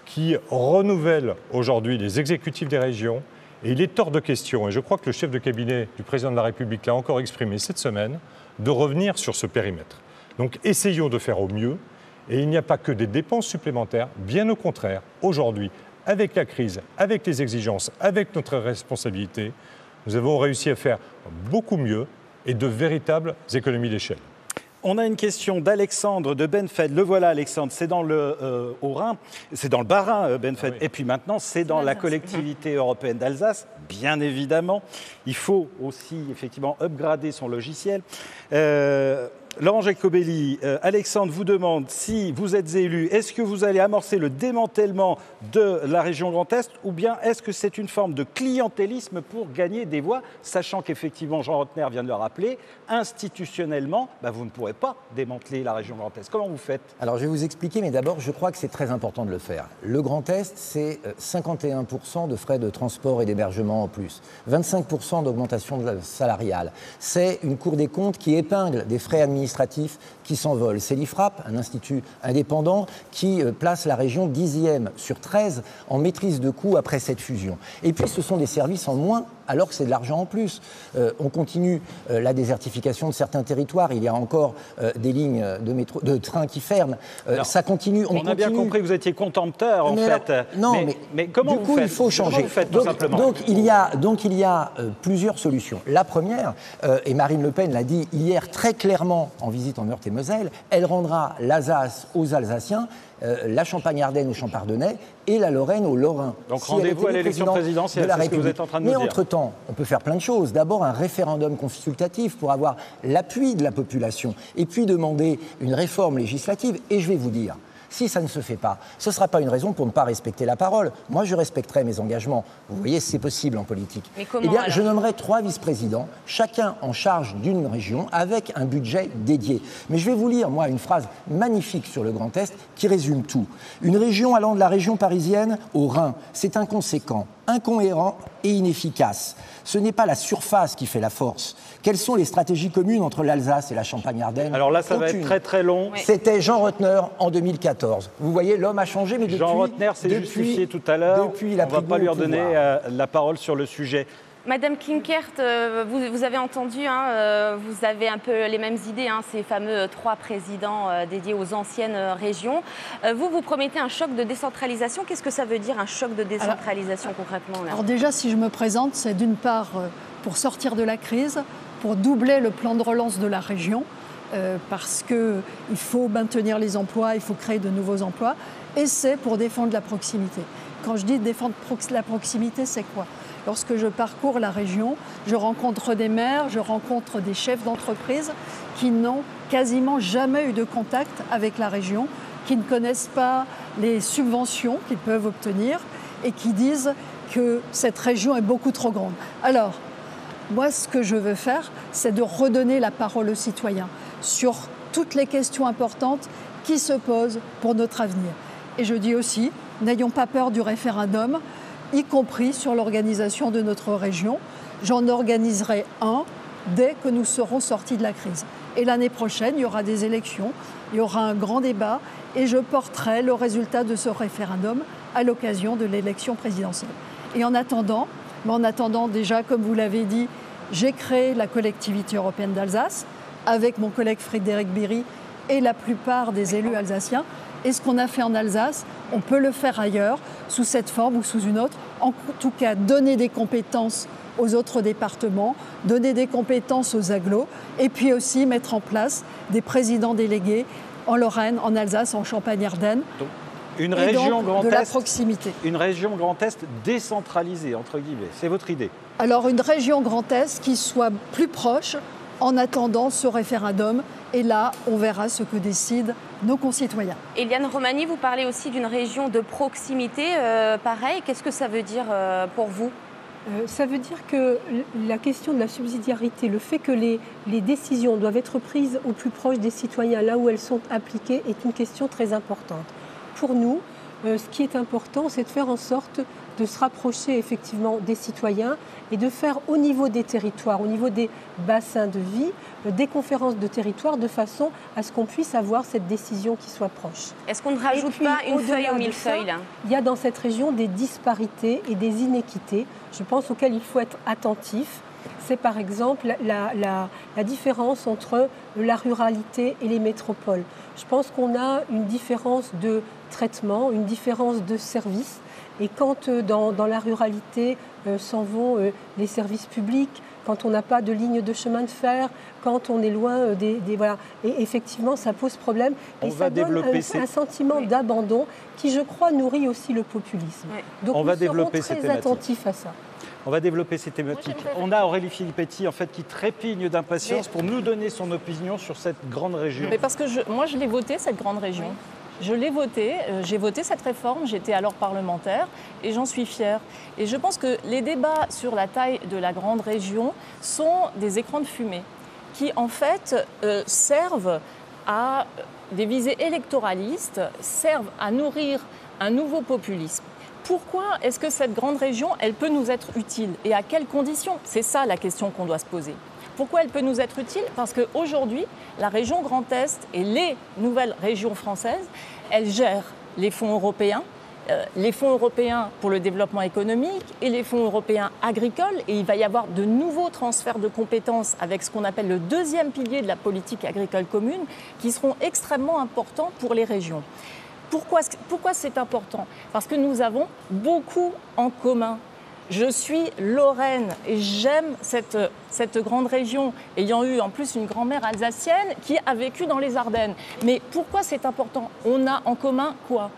qui renouvelle aujourd'hui les exécutifs des régions. Et il est hors de question, et je crois que le chef de cabinet du président de la République l'a encore exprimé cette semaine, de revenir sur ce périmètre. Donc essayons de faire au mieux, et il n'y a pas que des dépenses supplémentaires, bien au contraire, aujourd'hui, avec la crise, avec les exigences, avec notre responsabilité, nous avons réussi à faire beaucoup mieux et de véritables économies d'échelle. On a une question d'Alexandre de Benfed. Le voilà, Alexandre. C'est dans le euh, Rhin, c'est dans le Bas-Rhin, euh, Benfed. Ah et puis maintenant, c'est dans la collectivité européenne d'Alsace, bien évidemment. Il faut aussi effectivement upgrader son logiciel. Euh, Laurent Jacobelli, euh, Alexandre vous demande si vous êtes élu, est-ce que vous allez amorcer le démantèlement de la région Grand Est ou bien est-ce que c'est une forme de clientélisme pour gagner des voix, sachant qu'effectivement, Jean Rotner vient de le rappeler, institutionnellement, bah, vous ne pourrez pas démanteler la région Grand Est. Comment vous faites? Alors je vais vous expliquer, mais d'abord, je crois que c'est très important de le faire. Le Grand Est, c'est 51% euh, de frais de transport et d'hébergement en plus, 25% d'augmentation salariale. C'est une Cour des comptes qui épingle des frais administratifs administratifs qui s'envolent. C'est l'IFRAP, un institut indépendant, qui euh, place la région dixième sur 13 en maîtrise de coûts après cette fusion. Et puis ce sont des services en moins alors que c'est de l'argent en plus. Euh, on continue euh, la désertification de certains territoires. Il y a encore des lignes de, métro, de train qui ferment. ça continue. On, a bien compris que vous étiez contempteur, en fait. non, mais, comment du coup, il faut changer. donc, il y a, donc il y a plusieurs solutions. La première, et Marine Le Pen l'a dit hier très clairement en visite en Meurthe-et-Moselle. Elle rendra l'Alsace aux Alsaciens, euh, la Champagne-Ardenne aux Champardonnais et la Lorraine aux Lorrains. Donc rendez-vous à l'élection présidentielle, c'est ce que vous êtes en train de Mais entre-temps, on peut faire plein de choses. D'abord, un référendum consultatif pour avoir l'appui de la population et puis demander une réforme législative. Et je vais vous dire, si ça ne se fait pas, ce ne sera pas une raison pour ne pas respecter la parole. Moi, je respecterai mes engagements. Vous voyez, c'est possible en politique. Mais comment, eh bien, je nommerai trois vice-présidents, chacun en charge d'une région, avec un budget dédié. Mais je vais vous lire, moi, une phrase magnifique sur le Grand Est qui résume tout. Une région allant de la région parisienne au Rhin, c'est inconséquent, incohérent et inefficace. Ce n'est pas la surface qui fait la force. Quelles sont les stratégies communes entre l'Alsace et la Champagne-Ardenne Alors là, ça va être très très long. C'était Jean Rotner en 2014. Vous voyez, l'homme a changé, mais depuis... Jean Rotner s'est justifié tout à l'heure. On ne va pas lui redonner euh, la parole sur le sujet. Madame Klinkert, euh, vous, avez entendu, hein, euh, vous avez un peu les mêmes idées, hein, ces fameux trois présidents dédiés aux anciennes régions. vous, vous promettez un choc de décentralisation. Qu'est-ce que ça veut dire un choc de décentralisation concrètement Alors déjà, si je me présente, c'est d'une part pour sortir de la crise, pour doubler le plan de relance de la région, euh, parce qu'il faut maintenir les emplois, il faut créer de nouveaux emplois, et c'est pour défendre la proximité. Quand je dis défendre la proximité, c'est quoi? Lorsque je parcours la région, je rencontre des maires, je rencontre des chefs d'entreprise qui n'ont quasiment jamais eu de contact avec la région, qui ne connaissent pas les subventions qu'ils peuvent obtenir et qui disent que cette région est beaucoup trop grande. Alors, moi, ce que je veux faire, c'est de redonner la parole aux citoyens sur toutes les questions importantes qui se posent pour notre avenir. Et je dis aussi, n'ayons pas peur du référendum y compris sur l'organisation de notre région. J'en organiserai un dès que nous serons sortis de la crise. Et l'année prochaine, il y aura des élections, il y aura un grand débat et je porterai le résultat de ce référendum à l'occasion de l'élection présidentielle. Et en attendant, mais en attendant déjà, comme vous l'avez dit, j'ai créé la collectivité européenne d'Alsace avec mon collègue Frédéric Berry et la plupart des élus alsaciens. Et ce qu'on a fait en Alsace, on peut le faire ailleurs, sous cette forme ou sous une autre. En tout cas, donner des compétences aux autres départements, donner des compétences aux agglos, et puis aussi mettre en place des présidents délégués en Lorraine, en Alsace, en Champagne-Ardenne. Une région Grand de la proximité. Une région Grand Est décentralisée, entre guillemets. C'est votre idée Alors, une région Grand Est qui soit plus proche en attendant ce référendum et là, on verra ce que décident nos concitoyens. Eliane Romani, vous parlez aussi d'une région de proximité. Euh, pareil, qu'est-ce que ça veut dire euh, pour vous? Euh, ça veut dire que la question de la subsidiarité, le fait que les, les, décisions doivent être prises au plus proche des citoyens, là où elles sont appliquées, est une question très importante. Pour nous, ce qui est important, c'est de faire en sorte de se rapprocher effectivement des citoyens et de faire au niveau des territoires, au niveau des bassins de vie, euh, des conférences de territoire de façon à ce qu'on puisse avoir cette décision qui soit proche. Est-ce qu'on ne rajoute pas une feuille au millefeuille là? Il y a dans cette région des disparités et des inéquités, je pense, auxquelles il faut être attentif. C'est par exemple la, la différence entre la ruralité et les métropoles. Je pense qu'on a une différence de traitement, une différence de service et quand euh, dans, la ruralité euh, s'en vont euh, les services publics, quand on n'a pas de ligne de chemin de fer, quand on est loin des, voilà, et effectivement ça pose problème et ça donne un, sentiment d'abandon qui, je crois, nourrit aussi le populisme. Donc on nous va développer serons très attentifs à ça. On va développer ces thématiques. On a Aurélie Filippetti en fait qui trépigne d'impatience pour nous donner son opinion sur cette grande région. Mais parce que moi je l'ai voté cette grande région. Je l'ai voté, euh, j'ai voté cette réforme, j'étais alors parlementaire et j'en suis fière. Et je pense que les débats sur la taille de la grande région sont des écrans de fumée qui en fait euh, servent à des visées électoralistes, servent à nourrir un nouveau populisme. Pourquoi est-ce que cette grande région, elle peut nous être utile et à quelles conditions? C'est ça la question qu'on doit se poser. Pourquoi elle peut nous être utile? Parce qu'aujourd'hui, la région Grand Est et les nouvelles régions françaises, elles gèrent les fonds européens, euh, les fonds européens pour le développement économique et les fonds européens agricoles. Et il va y avoir de nouveaux transferts de compétences avec ce qu'on appelle le deuxième pilier de la politique agricole commune, qui seront extrêmement importants pour les régions. Pourquoi, pourquoi c'est important? Parce que nous avons beaucoup en commun je suis Lorraine et j'aime cette, grande région, ayant eu en plus une grand-mère alsacienne qui a vécu dans les Ardennes. Mais pourquoi c'est important? On a en commun quoi?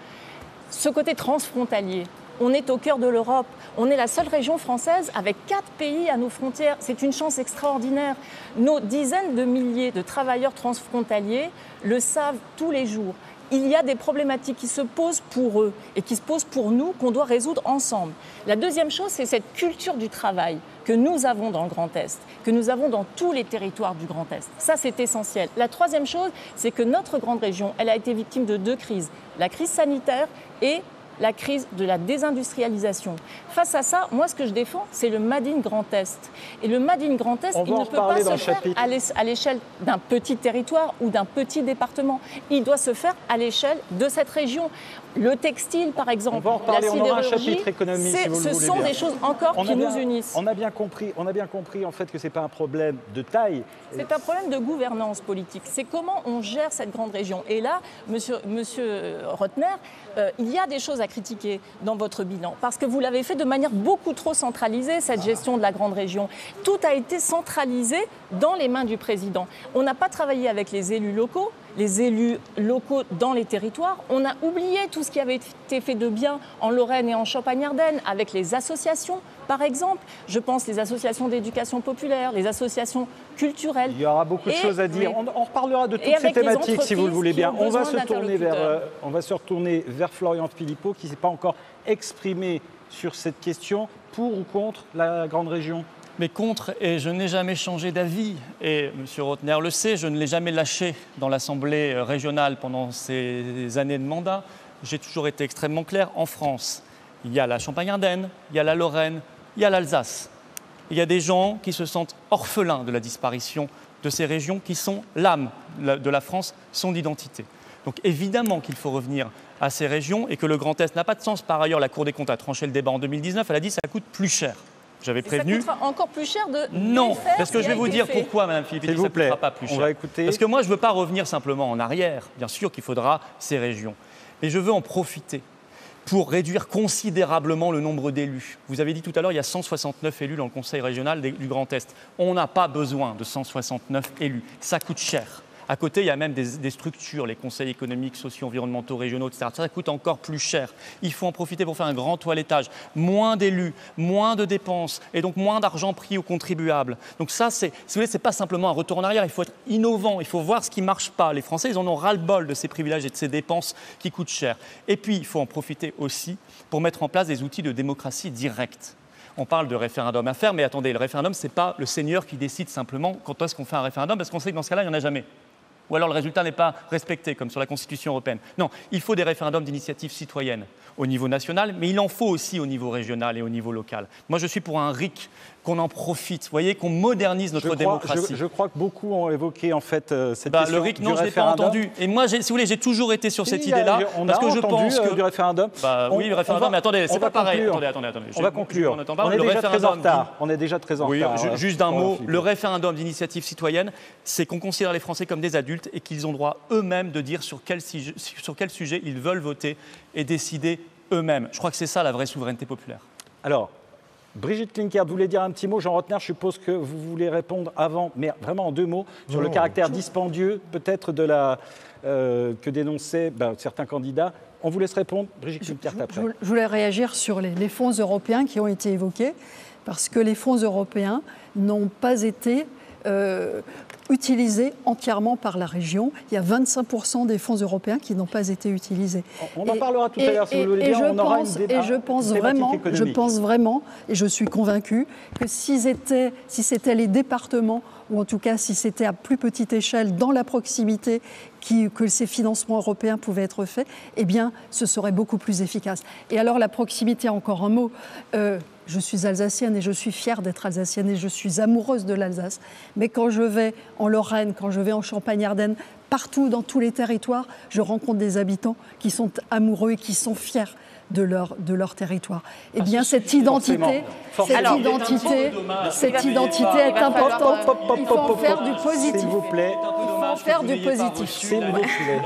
Ce côté transfrontalier. On est au cœur de l'Europe. On est la seule région française avec quatre pays à nos frontières. C'est une chance extraordinaire. Nos dizaines de milliers de travailleurs transfrontaliers le savent tous les jours il y a des problématiques qui se posent pour eux et qui se posent pour nous qu'on doit résoudre ensemble. La deuxième chose, c'est cette culture du travail que nous avons dans le Grand Est, que nous avons dans tous les territoires du Grand Est. Ça, c'est essentiel. La troisième chose, c'est que notre grande région, elle a été victime de deux crises. La crise sanitaire et la crise de la désindustrialisation. Face à ça, moi, ce que je défends, c'est le Made in Grand Est. Et le Made in Grand Est, il ne peut pas se faire à l'échelle d'un petit territoire ou d'un petit département. Il doit se faire à l'échelle de cette région. Le textile, par exemple, on va en reparler, on aura un chapitre économie, si vous ce sont des choses encore qui nous unissent. On a bien compris, on a bien compris en fait que c'est pas un problème de taille. C'est un problème de gouvernance politique. C'est comment on gère cette grande région. Et là, Monsieur, monsieur Rotner, euh, il y a des choses à à critiquer dans votre bilan, parce que vous l'avez fait de manière beaucoup trop centralisée, cette gestion de la grande région. Tout a été centralisé dans les mains du président. On n'a pas travaillé avec les élus locaux, les élus locaux dans les territoires. On a oublié tout ce qui avait été fait de bien en Lorraine et en Champagne-Ardenne avec les associations, par exemple. Je pense les associations d'éducation populaire, les associations culturelles. Il y aura beaucoup de Et- choses à dire. On, on reparlera de toutes ces thématiques si vous le voulez bien. On va, se tourner vers, d'interlocuteurs. euh, on va se retourner vers Florian Philippot qui ne s'est pas encore exprimé sur cette question pour ou contre la grande région? Mais contre, et je n'ai jamais changé d'avis, et M. Rotner le sait, je ne l'ai jamais lâché dans l'Assemblée euh, régionale pendant ces années de mandat. J'ai toujours été extrêmement clair. En France, il y a la Champagne-Ardenne, il y a la Lorraine, il y a l'Alsace. Il y a des gens qui se sentent orphelins de la disparition de ces régions qui sont l'âme de la France, son identité. Donc évidemment qu'il faut revenir à ces régions et que le Grand Est n'a pas de sens. Par ailleurs, la Cour des comptes a tranché le débat en 2019. Elle a dit que ça coûte plus cher. J'avais ça prévenu. coûtera encore plus cher de Non, parce que je vais vous dire fait. pourquoi, Madame Philippe, S'il ça vous ne plaît, coûtera pas plus on cher. va écouter. Parce que moi, je ne veux pas revenir simplement en arrière. Bien sûr qu'il faudra ces régions. Mais je veux en profiter pour réduire considérablement le nombre d'élus. Vous avez dit tout à l'heure, il y a 169 élus dans le Conseil régional du Grand Est. On n'a pas besoin de 169 élus. Ça coûte cher. À côté, il y a même des, structures, les conseils économiques, sociaux, environnementaux, régionaux, etc. Ça coûte encore plus cher. Il faut en profiter pour faire un grand toilettage. Moins d'élus, moins de dépenses et donc moins d'argent pris aux contribuables. Donc ça, c'est, si vous voulez, c'est pas simplement un retour en arrière. Il faut être innovant. Il faut voir ce qui marche pas. Les Français, ils en ont ras-le-bol de ces privilèges et de ces dépenses qui coûtent cher. Et puis, il faut en profiter aussi pour mettre en place des outils de démocratie directe. On parle de référendum à faire, mais attendez, le référendum, ce n'est pas le Seigneur qui décide simplement quand est-ce qu'on fait un référendum, parce qu'on sait que dans ce cas-là, il n'y en a jamais. Ou alors le résultat n'est pas respecté, comme sur la Constitution européenne. Non, il faut des référendums d'initiative citoyenne au niveau national, mais il en faut aussi au niveau régional et au niveau local. Moi, je suis pour un RIC, qu'on en profite, vous voyez, qu'on modernise notre je, crois, démocratie. je- je crois que beaucoup ont évoqué en fait euh, cette Bah, question le RIC, du non, je ne l'ai pas entendu. Et moi, si vous voulez, j'ai toujours été sur cette idée-là, On parce a que je pense euh, que... du référendum. Bah, On- oui, le référendum, va- mais attendez, c'est pas pareil. Attendez, attendez, attendez. On Je- va conclure. on pas. On est déjà très en retard. On est déjà très en retard. ju- juste d'un mot, le référendum d'initiative citoyenne, c'est qu'on considère les Français comme des adultes et qu'ils ont droit eux-mêmes de dire sur quel, sujet- sur quel sujet ils veulent voter et décider eux-mêmes. Je crois que c'est ça la vraie souveraineté populaire. Alors, Brigitte Klinkert, vous voulez dire un petit mot Jean Rotner, je suppose que vous voulez répondre avant, mais vraiment en deux mots, sur Non, le caractère dispendieux peut-être de la euh, que dénonçaient ben, certains candidats. On vous laisse répondre, Brigitte Klinkert Je, après. je- je voulais réagir sur les, les fonds européens qui ont été évoqués, parce que les fonds européens n'ont pas été euh, utilisés entièrement par la région. Il y a 25% des fonds européens qui n'ont pas été utilisés. On en Et- parlera tout à l'heure si et- vous le voulez bien. je On aura pense- une, débat- Et je pense vraiment, je pense vraiment, et je suis convaincue que s'ils étaient, si c'était les départements ou en tout cas si c'était à plus petite échelle, dans la proximité, qui- que ces financements européens pouvaient être faits, eh bien, ce serait beaucoup plus efficace. Et alors la proximité, encore un mot. euh, je suis alsacienne et je suis fière d'être alsacienne et je suis amoureuse de l'Alsace. Mais quand je vais en Lorraine, quand je vais en Champagne-Ardenne, partout dans tous les territoires, je rencontre des habitants qui sont amoureux et qui sont fiers de leur, de leur territoire. Eh bien, cette identité, cette Alors, identité, cette identité est importante. Il faut en faire du positif. S'il vous plaît. Il faut en faire du positif. S'il vous plaît.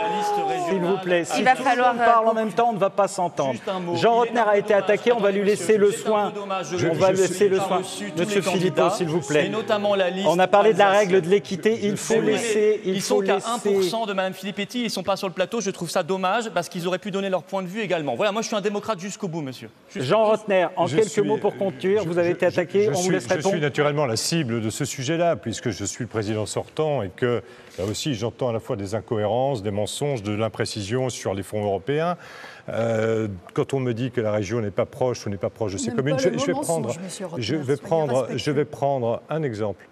S'il vous plaît, si Il va falloir, monde parle euh, en même temps, on ne va pas s'entendre. Jean Rotner a été attaqué, on va lui laisser le soin. On va laisser le soin. Monsieur Philippot, s'il vous plaît. Et notamment la liste On a parlé de la règle de l'équité, il faut laisser. Il ils faut sont qu'à laisser. 1% de Mme Filippetti, ils ne sont pas sur le plateau. Je trouve ça dommage parce qu'ils auraient pu donner leur point de vue également. Voilà, moi je suis un démocrate jusqu'au bout, monsieur. Juste- Jean Rotner, en Je quelques suis- mots pour conclure, je- vous avez je- été attaqué, je on vous suis- laisse Je répondre. suis naturellement la cible de ce sujet-là, puisque je suis le président sortant et que là aussi j'entends à la fois des incohérences, des mensonges, de l'imprécision sur les fonds européens. Euh, quand on me dit que la région n'est pas proche ou n'est pas proche de ses communes, je, je vais prendre, Rotner, je vais prendre, je vais prendre un exemple.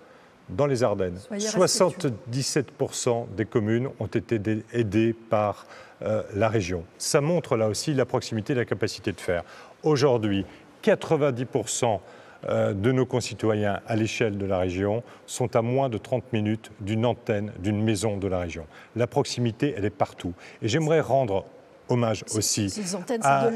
Dans les Ardennes, Soyez 77% des communes ont été dé- aidées par euh, la région. Ça montre là aussi la proximité et la capacité de faire. Aujourd'hui, 90% euh, de nos concitoyens à l'échelle de la région sont à moins de 30 minutes d'une antenne, d'une maison de la région. La proximité, elle est partout. Et j'aimerais rendre hommage aussi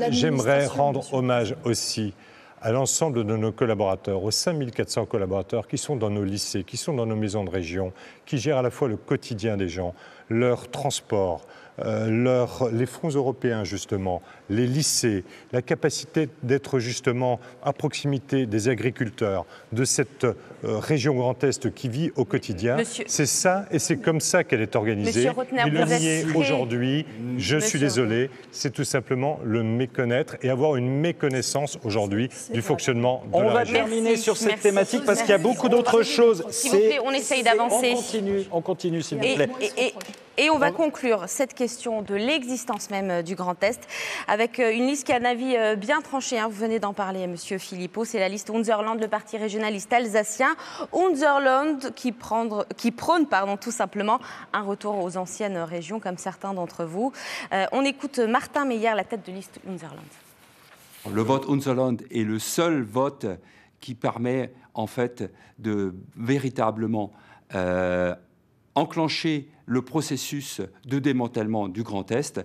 j'aimerais rendre monsieur. hommage aussi à l'ensemble de nos collaborateurs, aux 5400 collaborateurs qui sont dans nos lycées, qui sont dans nos maisons de région, qui gèrent à la fois le quotidien des gens, leur transport, leur- les fonds européens justement, les lycées, la capacité d'être justement à proximité des agriculteurs, de cette euh, région Grand Est qui vit au quotidien. C'est ça et c'est comme ça qu'elle est organisée. Rotner, le nier aujourd'hui, je suis désolé, c'est tout simplement le méconnaître et avoir une méconnaissance aujourd'hui du fonctionnement de on la va région. terminer sur cette thématique parce qu'il y a beaucoup d'autres choses. S'il vous plaît, on essaye d'avancer. On continue, on continue s'il vous plaît. et- et- et on va conclure cette question de l'existence même du Grand Est avec euh, une liste qui a un avis euh, bien tranché. hein. Vous venez d'en parler, Monsieur Philippot. C'est la liste Unserland, le parti régionaliste alsacien. Unserland qui, prône pardon, tout simplement un retour aux anciennes régions, comme certains d'entre vous. Euh, on écoute Martin Meyer, la tête de liste Unserland. Le vote Unserland est le seul vote qui permet en fait de véritablement enclencher le processus de démantèlement du Grand Est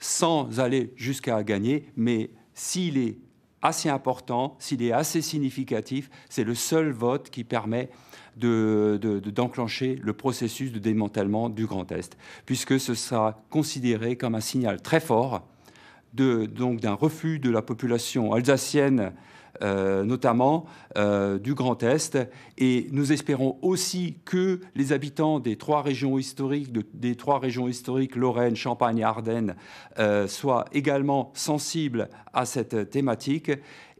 sans aller jusqu'à gagner, mais s'il est assez important, s'il est assez significatif, c'est le seul vote qui permet de- de- de- d'enclencher le processus de démantèlement du Grand Est, puisque ce sera considéré comme un signal très fort d'un refus de la population alsacienne, euh, notamment euh, du Grand Est. Et nous espérons aussi que les habitants des trois régions historiques, de- des trois régions historiques, Lorraine, Champagne et Ardennes, euh, soient également sensibles à cette thématique.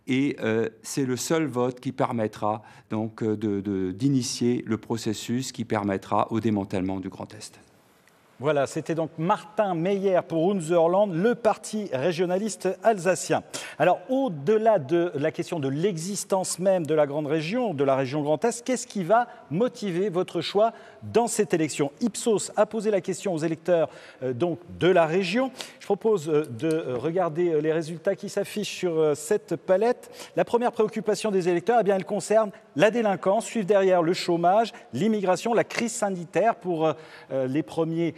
Et c'est le seul vote qui permettra donc d'initier le processus qui permettra au démantèlement du Grand Est. Voilà, c'était donc Martin Meyer pour Unserland, le parti régionaliste alsacien. Alors, au-delà de la question de l'existence même de la grande région, de la région Grand Est, qu'est-ce qui va motiver votre choix dans cette élection Ipsos a posé la question aux électeurs euh, de la région. Je propose euh, de euh, regarder les résultats qui s'affichent sur cette palette. La première préoccupation des électeurs, eh bien, elle concerne la délinquance, suivent derrière le chômage, l'immigration, la crise sanitaire pour les premiers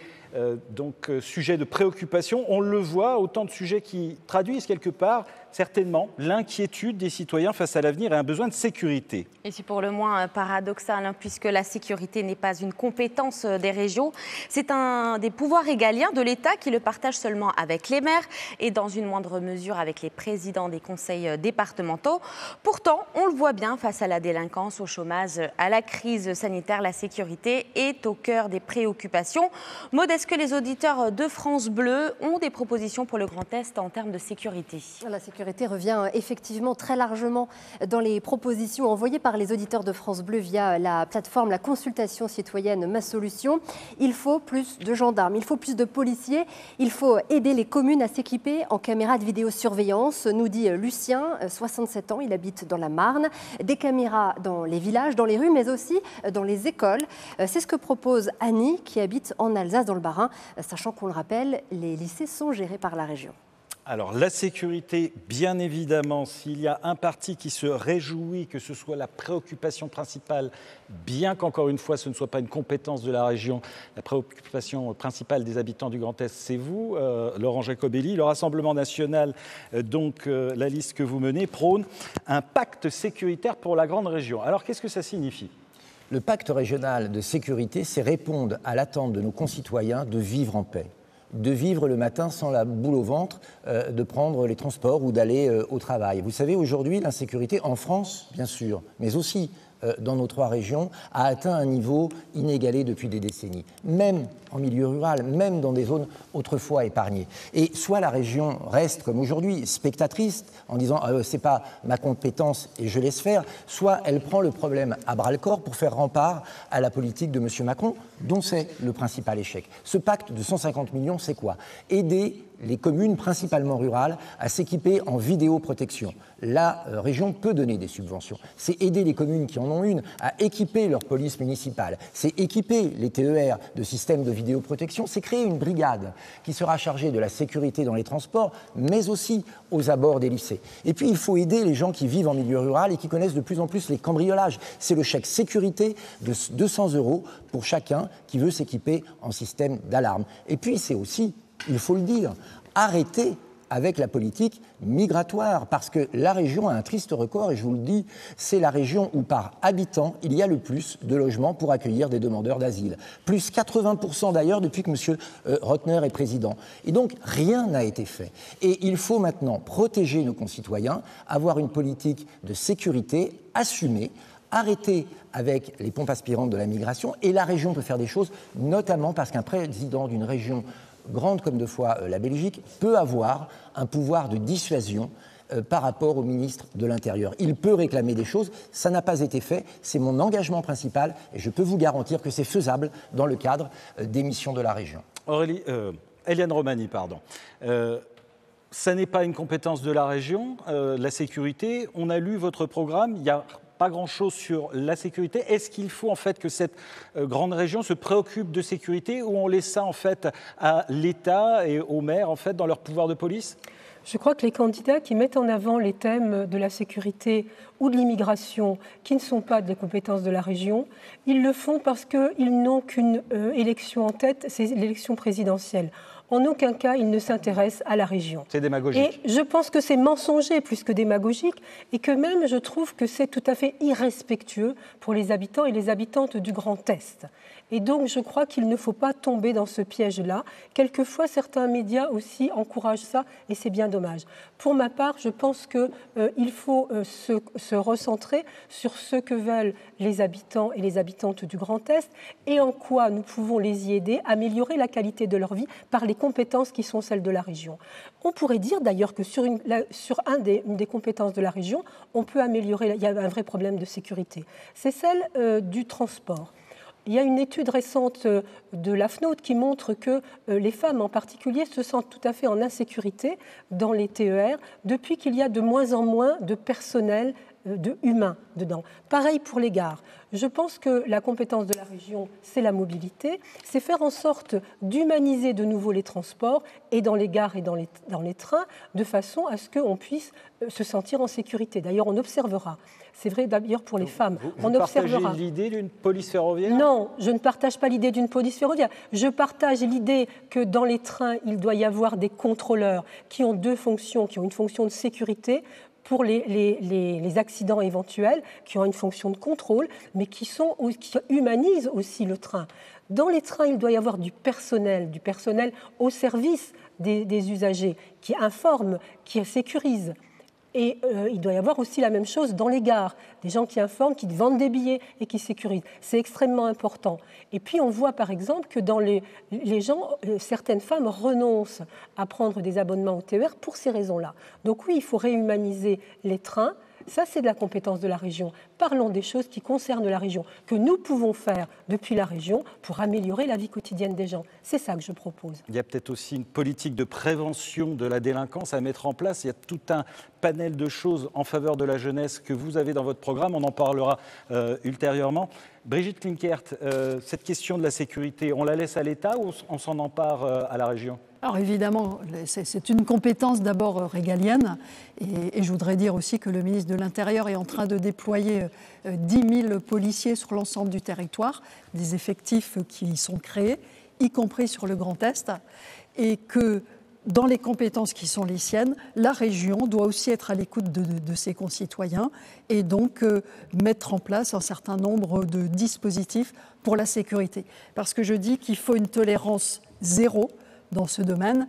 donc, sujets de préoccupation. On le voit, autant de sujets qui traduisent quelque part certainement l'inquiétude des citoyens face à l'avenir et un besoin de sécurité. Et c'est pour le moins euh, paradoxal, hein, puisque la sécurité n'est pas une compétence euh, des régions. C'est un des pouvoirs régaliens de l'État qui le partage seulement avec les maires et dans une moindre mesure avec les présidents des conseils euh, départementaux. Pourtant, on le voit bien, face à la délinquance, au chômage, à la crise sanitaire, la sécurité est au cœur des préoccupations. Maud, est-ce que les auditeurs de France Bleu ont des propositions pour le Grand Est en termes de sécurité La sécurité revient effectivement très largement dans les propositions envoyées par les auditeurs de France Bleu via la plateforme, la consultation citoyenne Ma Solution. Il faut plus de gendarmes, il faut plus de policiers, il faut aider les communes à s'équiper en caméras de vidéosurveillance, nous dit Lucien, 67 ans, il habite dans la Marne. Des caméras dans les villages, dans les rues, mais aussi dans les écoles. C'est ce que propose Annie, qui habite en Alsace, dans le Bas-Rhin, sachant qu'on le rappelle, les lycées sont gérés par la région. Alors la sécurité, bien évidemment, s'il y a un parti qui se réjouit que ce soit la préoccupation principale, bien qu'encore une fois ce ne soit pas une compétence de la région, la préoccupation principale des habitants du Grand Est, c'est vous, euh, Laurent Jacobelli. Le Rassemblement national, euh, donc euh, la liste que vous menez, prône un pacte sécuritaire pour la grande région. Alors qu'est-ce que ça signifie? Le pacte régional de sécurité, c'est répondre à l'attente de nos concitoyens de vivre en paix de vivre le matin sans la boule au ventre, euh, de prendre les transports ou d'aller euh, au travail. Vous savez, aujourd'hui, l'insécurité en France, bien sûr, mais aussi dans nos trois régions, a atteint un niveau inégalé depuis des décennies, même en milieu rural, même dans des zones autrefois épargnées. Et soit la région reste, comme aujourd'hui, spectatrice, en disant euh, c'est pas ma compétence et je laisse faire, soit elle prend le problème à bras le corps pour faire rempart à la politique de M. Macron, dont c'est le principal échec. Ce pacte de 150 millions, c'est quoi? Aider les communes, principalement rurales, à s'équiper en vidéoprotection. La euh, région peut donner des subventions. C'est aider les communes qui en ont une à équiper leur police municipale. C'est équiper les TER de systèmes de vidéoprotection. C'est créer une brigade qui sera chargée de la sécurité dans les transports, mais aussi aux abords des lycées. Et puis, il faut aider les gens qui vivent en milieu rural et qui connaissent de plus en plus les cambriolages. C'est le chèque sécurité de 200 euros pour chacun qui veut s'équiper en système d'alarme. Et puis, c'est aussi il faut le dire, arrêter avec la politique migratoire, parce que la région a un triste record, et je vous le dis, c'est la région où par habitant, il y a le plus de logements pour accueillir des demandeurs d'asile. Plus 80% d'ailleurs depuis que M. Euh, Rotner est président. Et donc, rien n'a été fait. Et il faut maintenant protéger nos concitoyens, avoir une politique de sécurité assumée, arrêter avec les pompes aspirantes de la migration, et la région peut faire des choses, notamment parce qu'un président d'une région grande comme de fois euh, la Belgique, peut avoir un pouvoir de dissuasion euh, par rapport au ministre de l'Intérieur. Il peut réclamer des choses, ça n'a pas été fait, c'est mon engagement principal et je peux vous garantir que c'est faisable dans le cadre euh, des missions de la région. Aurélie, Eliane Romani, pardon. ça n'est pas une compétence de la région, la sécurité. On a lu votre programme, il y a pas grand-chose sur la sécurité. Est-ce qu'il faut en fait que cette euh, grande région se préoccupe de sécurité ou on laisse ça en fait à l'État et aux maires en fait dans leur pouvoir de police? Je crois que les candidats qui mettent en avant les thèmes de la sécurité ou de l'immigration, qui ne sont pas des compétences de la région, ils le font parce qu'ils n'ont qu'une euh, élection en tête, c'est l'élection présidentielle. En aucun cas, il ne s'intéresse à la région. C'est démagogique. Et je pense que c'est mensonger plus que démagogique et que même je trouve que c'est tout à fait irrespectueux pour les habitants et les habitantes du Grand Est. Et donc, je crois qu'il ne faut pas tomber dans ce piège-là. Quelquefois, certains médias aussi encouragent ça, et c'est bien dommage. Pour ma part, je pense qu'il euh, faut euh, se, recentrer sur ce que veulent les habitants et les habitantes du Grand Est, et en quoi nous pouvons les y aider, améliorer la qualité de leur vie par les compétences qui sont celles de la région. On pourrait dire d'ailleurs que sur, une des compétences de la région, on peut améliorer, il y a un vrai problème de sécurité. C'est celle euh, du transport. Il y a une étude récente euh, de l'AFNOT qui montre que euh, les femmes en particulier se sentent tout à fait en insécurité dans les TER depuis qu'il y a de moins en moins de personnel euh, de humains dedans. Pareil pour les gares. Je pense que la compétence de la région, c'est la mobilité, c'est faire en sorte d'humaniser de nouveau les transports et dans les gares et dans les trains, de façon à ce qu'on puisse se sentir en sécurité. D'ailleurs, on observera c'est vrai d'ailleurs pour les femmes. Vous, on observera. l'idée d'une police ferroviaire? Non, je ne partage pas l'idée d'une police ferroviaire. Je partage l'idée que dans les trains, il doit y avoir des contrôleurs qui ont deux fonctions, qui ont une fonction de sécurité pour les, les, accidents éventuels, qui ont une fonction de contrôle, mais qui, sont, qui humanisent aussi le train. Dans les trains, il doit y avoir du personnel, du personnel au service des, des usagers, qui informe, qui sécurise. Et euh, il doit y avoir aussi la même chose dans les gares, des gens qui informent, qui vendent des billets et qui sécurisent. C'est extrêmement important. Et puis on voit par exemple que dans les, les gens, euh, certaines femmes renoncent à prendre des abonnements au TER pour ces raisons-là. Donc oui, il faut réhumaniser les trains. Ça, c'est de la compétence de la région. Parlons des choses qui concernent la région, que nous pouvons faire depuis la région pour améliorer la vie quotidienne des gens. C'est ça que je propose. Il y a peut-être aussi une politique de prévention de la délinquance à mettre en place. Il y a tout un panel de choses en faveur de la jeunesse que vous avez dans votre programme. On en parlera euh, ultérieurement. Brigitte Klinkert, euh, cette question de la sécurité, on la laisse à l'État ou on s'en empare euh, à la région? Alors évidemment, c'est une compétence d'abord régalienne, et, je voudrais dire aussi que le ministre de l'Intérieur est en train de déployer 10 000 policiers sur l'ensemble du territoire, des effectifs qui sont créés, y compris sur le Grand Est, et que dans les compétences qui sont les siennes, la région doit aussi être à l'écoute de, ses concitoyens et donc euh, mettre en place un certain nombre de dispositifs pour la sécurité. Parce que je dis qu'il faut une tolérance zéro dans ce domaine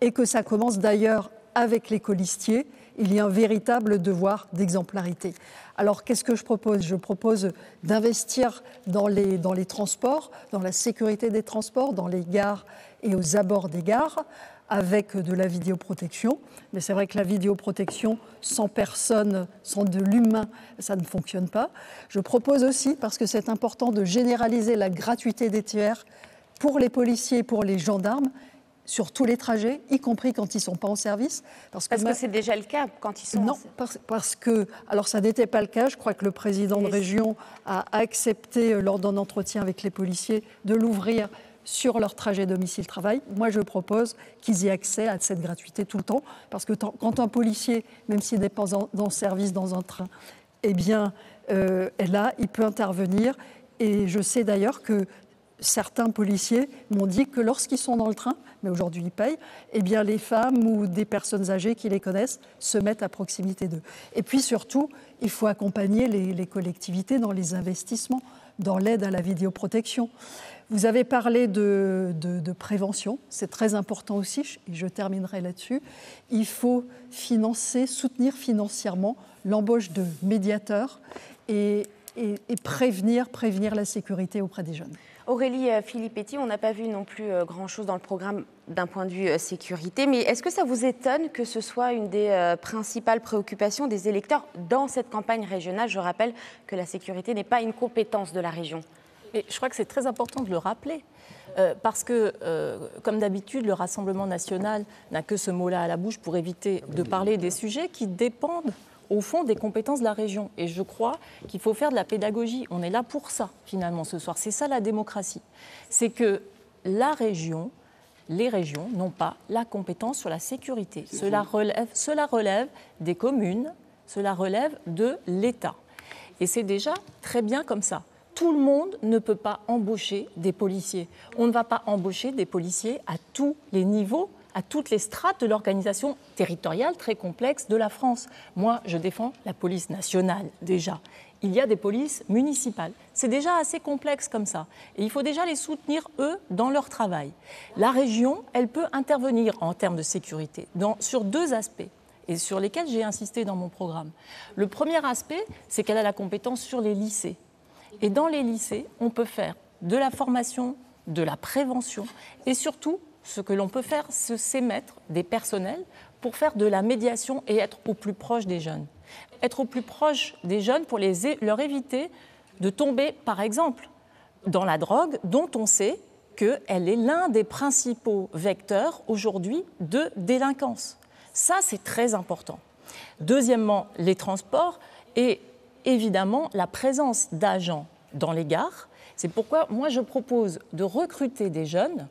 et que ça commence d'ailleurs avec les colistiers. Il y a un véritable devoir d'exemplarité. Alors qu'est-ce que je propose? Je propose d'investir dans les, dans les transports, dans la sécurité des transports, dans les gares et aux abords des gares avec de la vidéoprotection. Mais c'est vrai que la vidéoprotection sans personne, sans de l'humain, ça ne fonctionne pas. Je propose aussi, parce que c'est important, de généraliser la gratuité des tiers pour les policiers et pour les gendarmes sur tous les trajets, y compris quand ils ne sont pas en service. Parce que c'est déjà le cas quand ils sont Non, parce, parce, que, alors ça n'était pas le cas, je crois que le président de région a accepté, euh, lors d'un entretien avec les policiers, de l'ouvrir sur leur trajet domicile-travail. Moi, je propose qu'ils aient accès à cette gratuité tout le temps, parce que quand un policier, même s'il n'est pas en, service dans un train, eh bien, euh, là, il peut intervenir. Et je sais d'ailleurs que certains policiers m'ont dit que lorsqu'ils sont dans le train, mais aujourd'hui ils payent, eh bien les femmes ou des personnes âgées qui les connaissent se mettent à proximité d'eux. Et puis surtout, il faut accompagner les, collectivités dans les investissements, dans l'aide à la vidéoprotection. Vous avez parlé de, prévention, c'est très important aussi, et je terminerai là-dessus. Il faut financer, soutenir financièrement l'embauche de médiateurs et et, prévenir, prévenir la sécurité auprès des jeunes. Aurélie euh, Filippetti, on n'a pas vu non plus euh, grand-chose dans le programme d'un point de vue euh, sécurité, mais est-ce que ça vous étonne que ce soit une des principales préoccupations des électeurs dans cette campagne régionale? Je rappelle que la sécurité n'est pas une compétence de la région. Et je crois que c'est très important de le rappeler. parce que, comme d'habitude, le Rassemblement national n'a que ce mot-là à la bouche pour éviter de parler des sujets qui dépendent au fond des compétences de la région. Et je crois qu'il faut faire de la pédagogie. On est là pour ça, finalement, ce soir. C'est ça la démocratie. C'est que la région, les régions n'ont pas la compétence sur la sécurité. Cela relève, cela relève des communes, cela relève de l'État. Et c'est déjà très bien comme ça. Tout le monde ne peut pas embaucher des policiers. On ne va pas embaucher des policiers à tous les niveaux à toutes les strates de l'organisation territoriale très complexe de la France. Moi, je défends la police nationale déjà. Il y a des polices municipales. C'est déjà assez complexe comme ça. Et il faut déjà les soutenir, eux, dans leur travail. La région, elle peut intervenir en termes de sécurité sur deux aspects et sur lesquels j'ai insisté dans mon programme. Le premier aspect, c'est qu'elle a la compétence sur les lycées. Et dans les lycées, on peut faire de la formation, de la prévention et surtout ce que l'on peut faire, c'est mettre des personnels pour faire de la médiation et être au plus proche des jeunes. Être au plus proche des jeunes pour les, leur éviter de tomber, par exemple, dans la drogue, dont on sait qu'elle est l'un des principaux vecteurs aujourd'hui de délinquance. Ça, c'est très important. Deuxièmement, les transports et évidemment la présence d'agents dans les gares. C'est pourquoi moi je propose de recruter des jeunes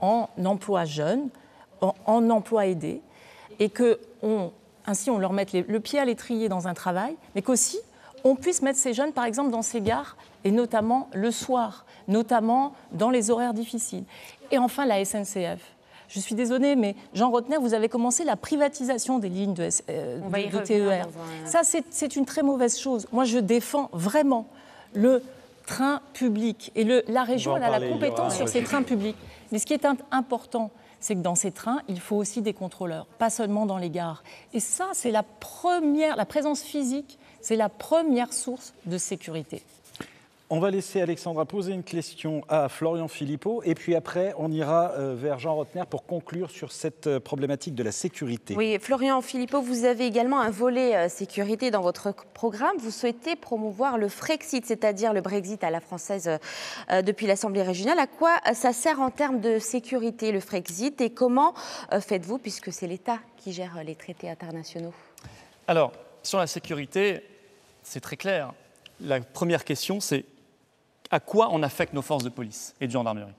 en emploi jeune, en, emploi aidé, et que ainsi on leur mette le pied à l'étrier dans un travail, mais qu'aussi on puisse mettre ces jeunes, par exemple, dans ces gares, et notamment le soir, notamment dans les horaires difficiles. Et enfin, la SNCF. Je suis désolée, mais Jean Rotner, vous avez commencé la privatisation des lignes de, euh, TER. Ça, c'est une très mauvaise chose. Moi, je défends vraiment le train public. Et la région, elle a la compétence sur ces trains publics. Mais ce qui est important, c'est que dans ces trains, il faut aussi des contrôleurs, pas seulement dans les gares. Et ça, c'est la première, la présence physique, c'est la première source de sécurité. On va laisser Alexandra poser une question à Florian Philippot et puis après on ira euh, vers Jean Rotner pour conclure sur cette euh, problématique de la sécurité. Oui, Florian Philippot, vous avez également un volet euh, sécurité dans votre programme. Vous souhaitez promouvoir le Frexit, c'est-à-dire le Brexit à la française depuis l'Assemblée régionale. À quoi ça sert en termes de sécurité le Frexit et comment faites-vous puisque c'est l'État qui gère les traités internationaux? Alors, sur la sécurité, c'est très clair. La première question, c'est à quoi on affecte nos forces de police et de gendarmerie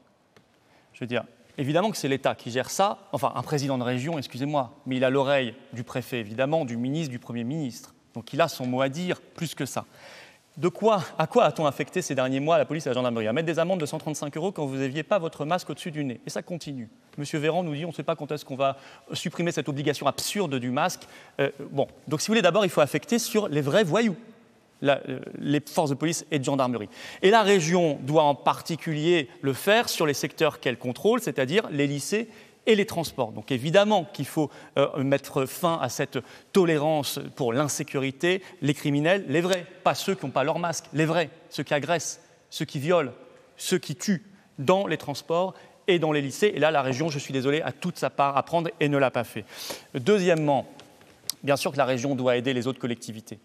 Je veux dire, évidemment que c'est l'État qui gère ça, enfin un président de région, excusez-moi, mais il a l'oreille du préfet, évidemment, du ministre, du Premier ministre. Donc il a son mot à dire, plus que ça. De quoi, à quoi a-t-on affecté ces derniers mois la police et la gendarmerie? À mettre des amendes de 135 euros quand vous n'aviez pas votre masque au-dessus du nez. Et ça continue. Monsieur Véran nous dit on ne sait pas quand est-ce qu'on va supprimer cette obligation absurde du masque. Euh, bon, donc si vous voulez, d'abord, il faut affecter sur les vrais voyous. Euh, les forces de police et de gendarmerie. Et la région doit en particulier le faire sur les secteurs qu'elle contrôle, c'est-à-dire les lycées et les transports. Donc évidemment qu'il faut euh, mettre fin à cette tolérance pour l'insécurité, les criminels, les vrais, pas ceux qui n'ont pas leur masque, les vrais, ceux qui agressent, ceux qui violent, ceux qui tuent dans les transports et dans les lycées. Et là, la région, je suis désolé, a toute sa part à prendre et ne l'a pas fait. Deuxièmement, bien sûr que la région doit aider les autres collectivités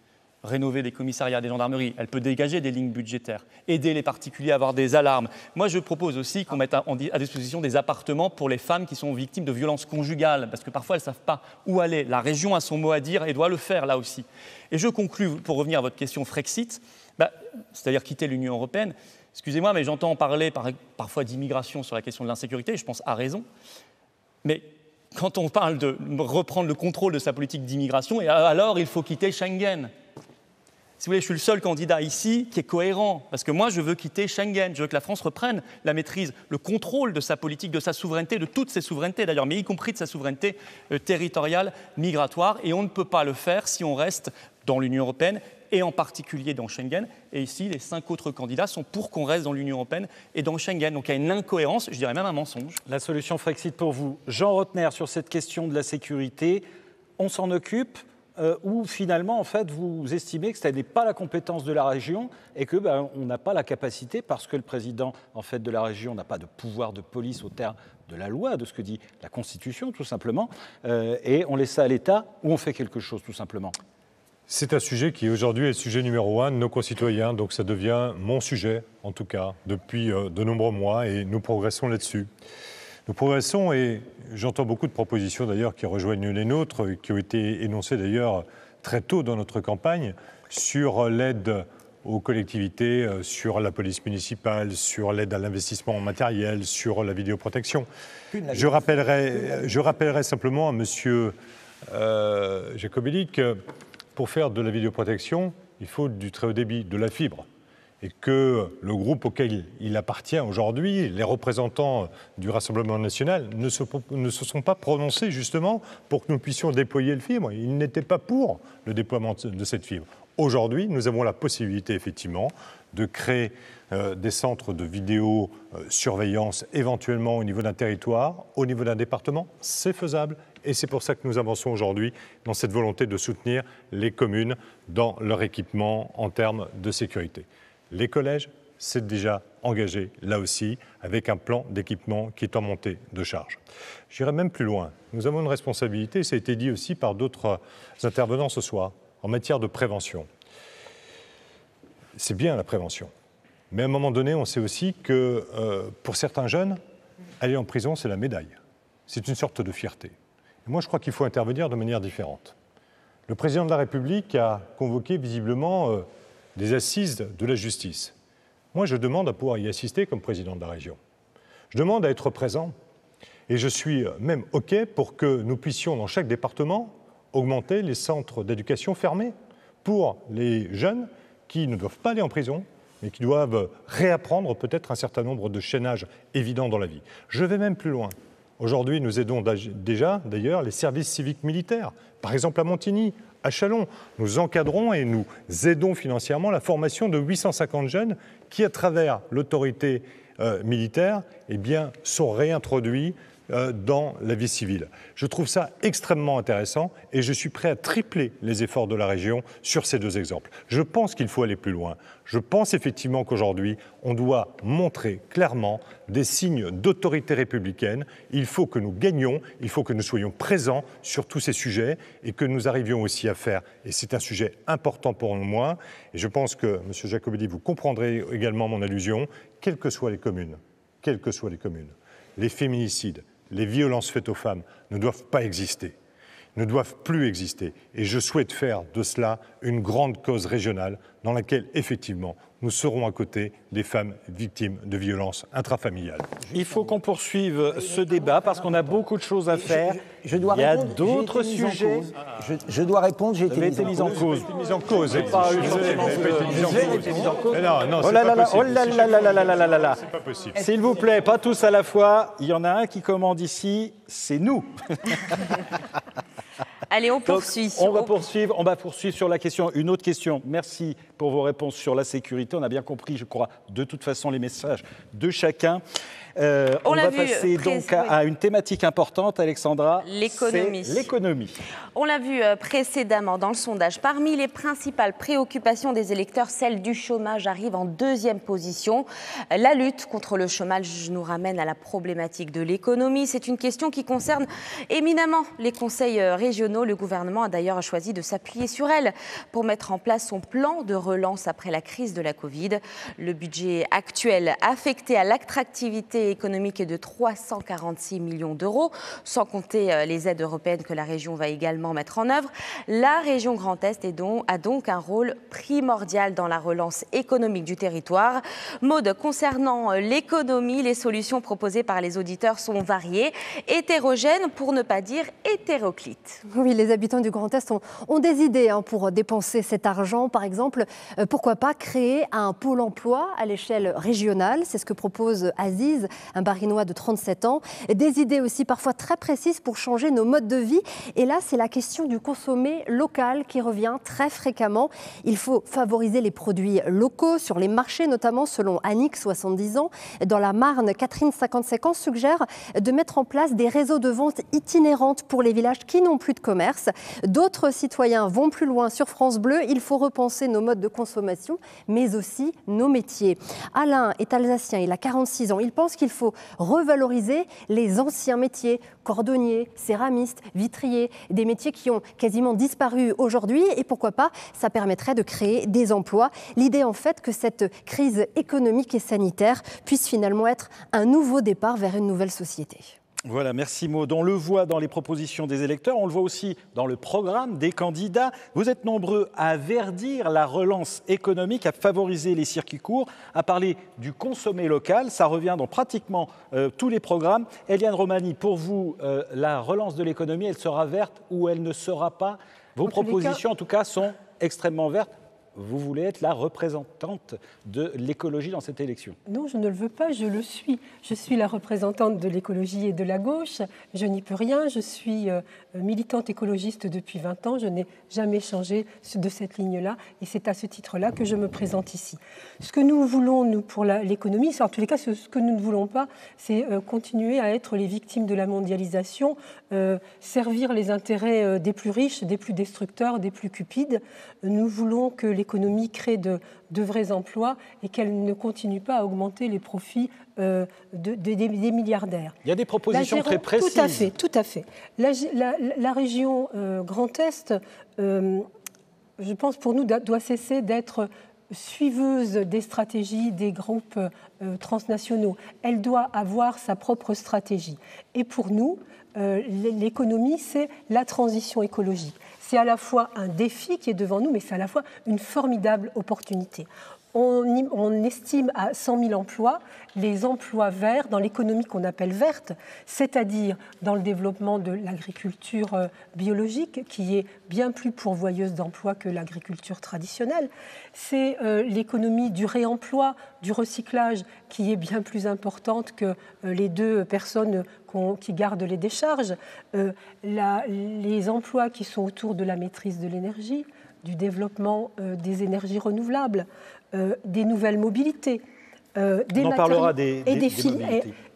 rénover des commissariats, des gendarmeries, elle peut dégager des lignes budgétaires, aider les particuliers à avoir des alarmes. Moi, je propose aussi qu'on mette à, disposition des appartements pour les femmes qui sont victimes de violences conjugales, parce que parfois elles ne savent pas où aller. La région a son mot à dire et doit le faire là aussi. Et je conclus, pour revenir à votre question Frexit, bah, c'est-à-dire quitter l'Union européenne. Excusez-moi, mais j'entends parler parfois d'immigration sur la question de l'insécurité, je pense à raison. Mais quand on parle de reprendre le contrôle de sa politique d'immigration, alors il faut quitter Schengen. Je suis le seul candidat ici qui est cohérent, parce que moi, je veux quitter Schengen, je veux que la France reprenne la maîtrise, le contrôle de sa politique, de sa souveraineté, de toutes ses souverainetés d'ailleurs, mais y compris de sa souveraineté euh, territoriale, migratoire, et on ne peut pas le faire si on reste dans l'Union européenne et en particulier dans Schengen. Et ici, les cinq autres candidats sont pour qu'on reste dans l'Union européenne et dans Schengen. Donc il y a une incohérence, je dirais même un mensonge. La solution Frexit pour vous. Jean Rotner, sur cette question de la sécurité, on s'en occupe euh, ou finalement, en fait, vous estimez que ce n'est pas la compétence de la région et que ben, on n'a pas la capacité parce que le président en fait de la région n'a pas de pouvoir de police au terme de la loi, de ce que dit la Constitution, tout simplement, euh, et on laisse ça à l'État ou on fait quelque chose, tout simplement. C'est un sujet qui aujourd'hui est le sujet numéro un de nos concitoyens, donc ça devient mon sujet, en tout cas, depuis euh, de nombreux mois, et nous progressons là-dessus. Nous progressons et j'entends beaucoup de propositions d'ailleurs qui rejoignent les nôtres, qui ont été énoncées d'ailleurs très tôt dans notre campagne sur l'aide aux collectivités, euh, sur la police municipale, sur l'aide à l'investissement en matériel, sur la vidéoprotection. Je rappellerai, je rappellerai simplement à M. Euh, que pour faire de la vidéoprotection, il faut du très haut débit, de la fibre. Et que le groupe auquel il appartient aujourd'hui, les représentants du Rassemblement national, ne se, sont pas prononcés justement pour que nous puissions déployer le fibre. Ils n'étaient pas pour le déploiement de cette fibre. Aujourd'hui, nous avons la possibilité effectivement de créer euh, des centres de vidéosurveillance éventuellement au niveau d'un territoire, au niveau d'un département. C'est faisable et c'est pour ça que nous avançons aujourd'hui dans cette volonté de soutenir les communes dans leur équipement en termes de sécurité. Les collèges, c'est déjà engagé là aussi avec un plan d'équipement qui est en montée de charge. J'irai même plus loin. Nous avons une responsabilité, ça a été dit aussi par d'autres intervenants ce soir, en matière de prévention. C'est bien la prévention. Mais à un moment donné, on sait aussi que euh, pour certains jeunes, aller en prison, c'est la médaille. C'est une sorte de fierté. moi, je crois qu'il faut intervenir de manière différente. Le président de la République a convoqué visiblement euh, des assises de la justice. Moi, je demande à pouvoir y assister comme président de la région. Je demande à être présent. Et je suis même OK pour que nous puissions, dans chaque département, augmenter les centres d'éducation fermés pour les jeunes qui ne doivent pas aller en prison, mais qui doivent réapprendre peut-être un certain nombre de chaînages évidents dans la vie. Je vais même plus loin. Aujourd'hui, nous aidons déjà, d'ailleurs, les services civiques militaires. Par exemple, à Montigny, à Chalon, nous encadrons et nous aidons financièrement la formation de 850 jeunes qui, à travers l'autorité euh, militaire, eh bien, sont réintroduits dans la vie civile. Je trouve ça extrêmement intéressant et je suis prêt à tripler les efforts de la région sur ces deux exemples. Je pense qu'il faut aller plus loin. Je pense effectivement qu'aujourd'hui, on doit montrer clairement des signes d'autorité républicaine. Il faut que nous gagnions, il faut que nous soyons présents sur tous ces sujets et que nous arrivions aussi à faire, et c'est un sujet important pour moi, et je pense que, M. Jacobelli, vous comprendrez également mon allusion, quelles que soient les communes, quelles que soient les communes, les féminicides, les violences faites aux femmes ne doivent pas exister, ne doivent plus exister. Et je souhaite faire de cela une grande cause régionale dans laquelle, effectivement, nous serons à côté des femmes victimes de violences intrafamiliales. Il faut qu'on poursuive ce débat parce qu'on a beaucoup de choses à faire. Je, dois Il y a d'autres sujets. Je, dois répondre, j'ai été, mis en cause. Mis en cause. pas été mis en cause. Non, non, oh là là là, oh là là là là là là là C'est pas possible. S'il vous plaît, pas tous à la fois. Il y en a un qui commande ici, c'est nous. Allez, on poursuit. on va poursuivre. On va poursuivre sur la question. Une autre question. Merci pour vos réponses sur la sécurité. On a bien compris, je crois, de toute façon, les messages de chacun. Euh, on, va passer donc à, une thématique importante, Alexandra. L'économie. L'économie. On l'a vu euh, précédemment dans le sondage. Parmi les principales préoccupations des électeurs, celle du chômage arrive en deuxième position. La lutte contre le chômage nous ramène à la problématique de l'économie. C'est une question qui concerne éminemment les conseils euh, régionaux. Le gouvernement a d'ailleurs choisi de s'appuyer sur elle pour mettre en place son plan de relance après la crise de la Covid. Le budget actuel affecté à l'attractivité économique est de 346 millions d'euros, sans compter euh, les aides européennes que la région va également mettre en œuvre. La région Grand Est a donc un rôle primordial dans la relance économique du territoire. Mode concernant euh, l'économie, les solutions proposées par les auditeurs sont variées, hétérogènes pour ne pas dire hétéroclites. Oui, les habitants du Grand Est ont, des idées hein, pour dépenser cet argent. Par exemple, euh, pourquoi pas créer un pôle emploi à l'échelle régionale? C'est ce que propose Aziz, un barinois de 37 ans. Des idées aussi parfois très précises pour changer nos modes de vie. Et là, c'est la question du consommer local qui revient très fréquemment. Il faut favoriser les produits locaux sur les marchés, notamment selon Annick, 70 ans. Dans la Marne, Catherine, 55 ans, suggère de mettre en place des réseaux de vente itinérantes pour les villages qui n'ont plus de commerce. D'autres citoyens vont plus loin sur France Bleu. Il faut repenser nos modes de consommation, mais aussi nos métiers. Alain est alsacien, il a 46 ans. Il pense qu'il faut revaloriser les anciens métiers, cordonniers, céramistes, vitriers, des métiers qui ont quasiment disparu aujourd'hui. Et pourquoi pas, ça permettrait de créer des emplois. L'idée en fait que cette crise économique et sanitaire puisse finalement être un nouveau départ vers une nouvelle société. Voilà, merci Maud. On le voit dans les propositions des électeurs, on le voit aussi dans le programme des candidats. Vous êtes nombreux à verdir la relance économique, à favoriser les circuits courts, à parler du consommé local. Ça revient dans pratiquement euh, tous les programmes. Eliane Romani, pour vous, euh, la relance de l'économie, elle sera verte ou elle ne sera pas? Vos propositions, en tout cas, sont extrêmement vertes vous voulez être la représentante de l'écologie dans cette élection. Non, je ne le veux pas, je le suis. Je suis la représentante de l'écologie et de la gauche. Je n'y peux rien. Je suis euh, militante écologiste depuis 20 ans. Je n'ai jamais changé de cette ligne-là. Et c'est à ce titre-là que je me présente ici. Ce que nous voulons, nous, pour l'économie, en tous les cas, ce que nous ne voulons pas, c'est euh, continuer à être les victimes de la mondialisation, euh, servir les intérêts des plus riches, des plus destructeurs, des plus cupides. Nous voulons que les l'économie crée de, vrais emplois et qu'elle ne continue pas à augmenter les profits euh, des milliardaires. Il y a des propositions très précises. Tout à fait, tout à fait. La, région euh, Grand Est, euh, je pense pour nous, doit cesser d'être suiveuse des stratégies des groupes transnationaux. Elle doit avoir sa propre stratégie. Et pour nous, l'économie, c'est la transition écologique c'est à la fois un défi qui est devant nous, mais c'est à la fois une formidable opportunité. On, estime à 100 000 emplois les emplois verts dans l'économie qu'on appelle verte, c'est-à-dire dans le développement de l'agriculture euh, biologique, qui est bien plus pourvoyeuse d'emplois que l'agriculture traditionnelle. C'est euh, l'économie du réemploi, du recyclage, qui est bien plus importante que euh, les deux personnes qui gardent les décharges. les emplois qui sont autour de la maîtrise de l'énergie, du développement des énergies renouvelables, des nouvelles mobilités. Euh, des On en parlera des, et des,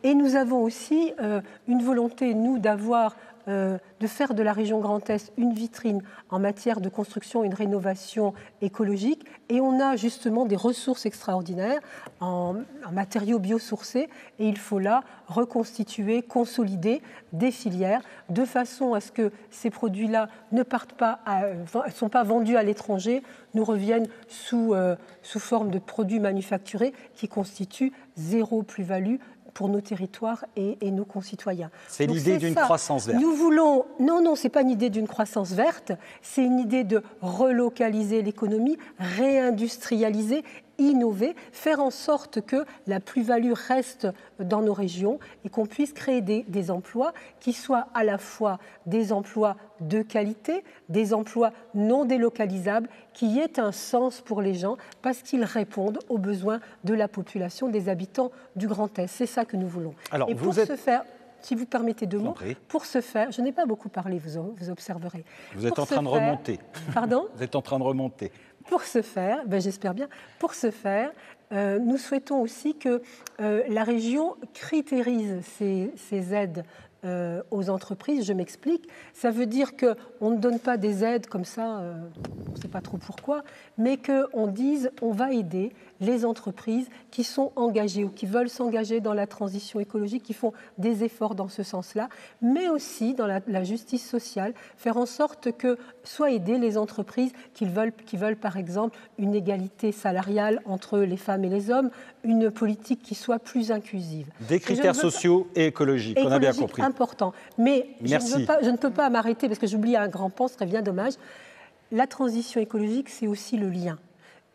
Et, nous avons aussi euh, une volonté, nous, d'avoir euh, de faire de la région Grand Est une vitrine en matière de construction et de rénovation écologique. Et on a justement des ressources extraordinaires en, matériaux biosourcés. Et il faut là reconstituer, consolider des filières de façon à ce que ces produits-là ne partent pas, sont pas vendus à l'étranger, nous reviennent sous, euh, sous forme de produits manufacturés qui constituent zéro plus-value pour nos territoires et, nos concitoyens. C'est l'idée d'une croissance verte. Nous voulons, non, non, c'est pas une idée d'une croissance verte, c'est une idée de relocaliser l'économie, réindustrialiser innover, faire en sorte que la plus-value reste dans nos régions et qu'on puisse créer des, emplois qui soient à la fois des emplois de qualité, des emplois non délocalisables, qui aient un sens pour les gens parce qu'ils répondent aux besoins de la population, des habitants du Grand Est. C'est ça que nous voulons. Alors, et pour ce faire, si vous permettez deux mots, pour ce faire, je n'ai pas beaucoup parlé, vous, vous observerez. Vous êtes en train de remonter. Pardon? Vous êtes en train de remonter. Pour ce faire, ben j'espère bien, pour ce faire, euh, nous souhaitons aussi que euh, la région critérise ces aides euh, aux entreprises. Je m'explique. Ça veut dire qu'on ne donne pas des aides comme ça, on ne sait pas trop pourquoi, mais qu'on dise on va aider les entreprises qui sont engagées ou qui veulent s'engager dans la transition écologique, qui font des efforts dans ce sens-là, mais aussi dans la, justice sociale, faire en sorte que soit aider les entreprises qui veulent, qui veulent par exemple une égalité salariale entre les femmes et les hommes, une politique qui soit plus inclusive. Des critères sociaux et écologiques, on a bien compris important. Mais je ne, pas, je ne, peux pas m'arrêter parce que j'oublie un grand pan, ce serait bien dommage. La transition écologique, c'est aussi le lien.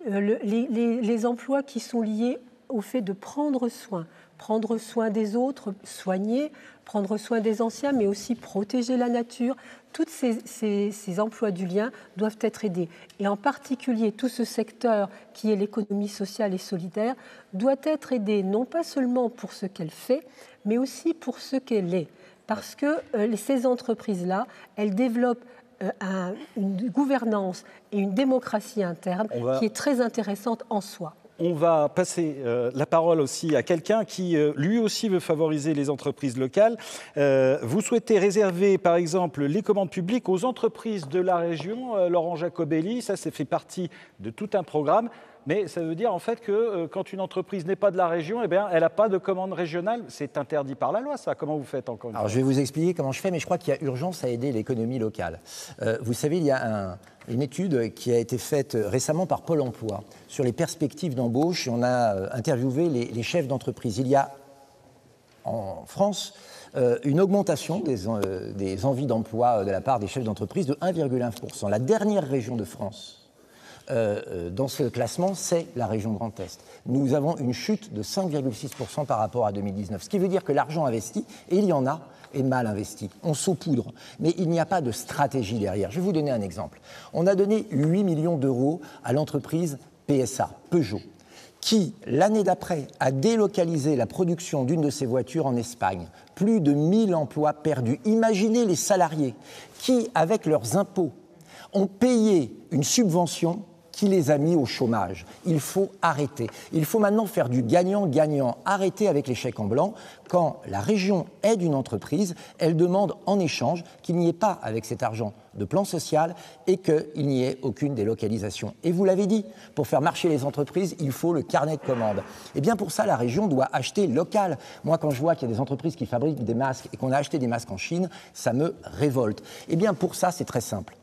Euh, les, emplois qui sont liés au fait de prendre soin, prendre soin des autres, soigner, prendre soin des anciens, mais aussi protéger la nature. Tous ces, emplois du lien doivent être aidés. Et en particulier, tout ce secteur qui est l'économie sociale et solidaire doit être aidé non pas seulement pour ce qu'elle fait, mais aussi pour ce qu'elle est. Parce que euh, ces entreprises-là, elles développent euh, une gouvernance et une démocratie interne qui est très intéressante en soi on va passer euh, la parole aussi à quelqu'un qui, euh, lui aussi, veut favoriser les entreprises locales. Euh, vous souhaitez réserver, par exemple, les commandes publiques aux entreprises de la région. Laurent Jacobelli, ça, c'est fait partie de tout un programme. Mais ça veut dire en fait que quand une entreprise n'est pas de la région, eh bien, elle n'a pas de commande régionale. C'est interdit par la loi, ça. Comment vous faites encore une Alors, je vais vous expliquer comment je fais, mais je crois qu'il y a urgence à aider l'économie locale. vous savez, il y a un, une étude qui a été faite récemment par Pôle Emploi sur les perspectives d'embauche. On a euh, interviewé les, chefs d'entreprise. Il y a en France euh, une augmentation euh, des, envies d'emploi de la part des chefs d'entreprise de 1,1%. La dernière région de France dans ce classement, c'est la région Grand Est. Nous avons une chute de 5,6% par rapport à 2019, ce qui veut dire que l'argent investi, et il y en a, est mal investi. On saupoudre, mais il n'y a pas de stratégie derrière. Je vais vous donner un exemple. On a donné 8 millions d'euros à l'entreprise PSA, Peugeot, qui, l'année d'après, a délocalisé la production d'une de ses voitures en Espagne. Plus de 1000 emplois perdus. Imaginez les salariés qui, avec leurs impôts, ont payé une subvention qui les a mis au chômage. Il faut arrêter. Il faut maintenant faire du gagnant-gagnant. Arrêter avec les chèques en blanc. Quand la région aide une entreprise, elle demande en échange qu'il n'y ait pas avec cet argent de plan social et qu'il n'y ait aucune délocalisation. Et vous l'avez dit, pour faire marcher les entreprises, il faut le carnet de commandes. Et eh bien pour ça, la région doit acheter local. Moi, quand je vois qu'il y a des entreprises qui fabriquent des masques et qu'on a acheté des masques en Chine, ça me révolte. Et eh bien pour ça, c'est très simple.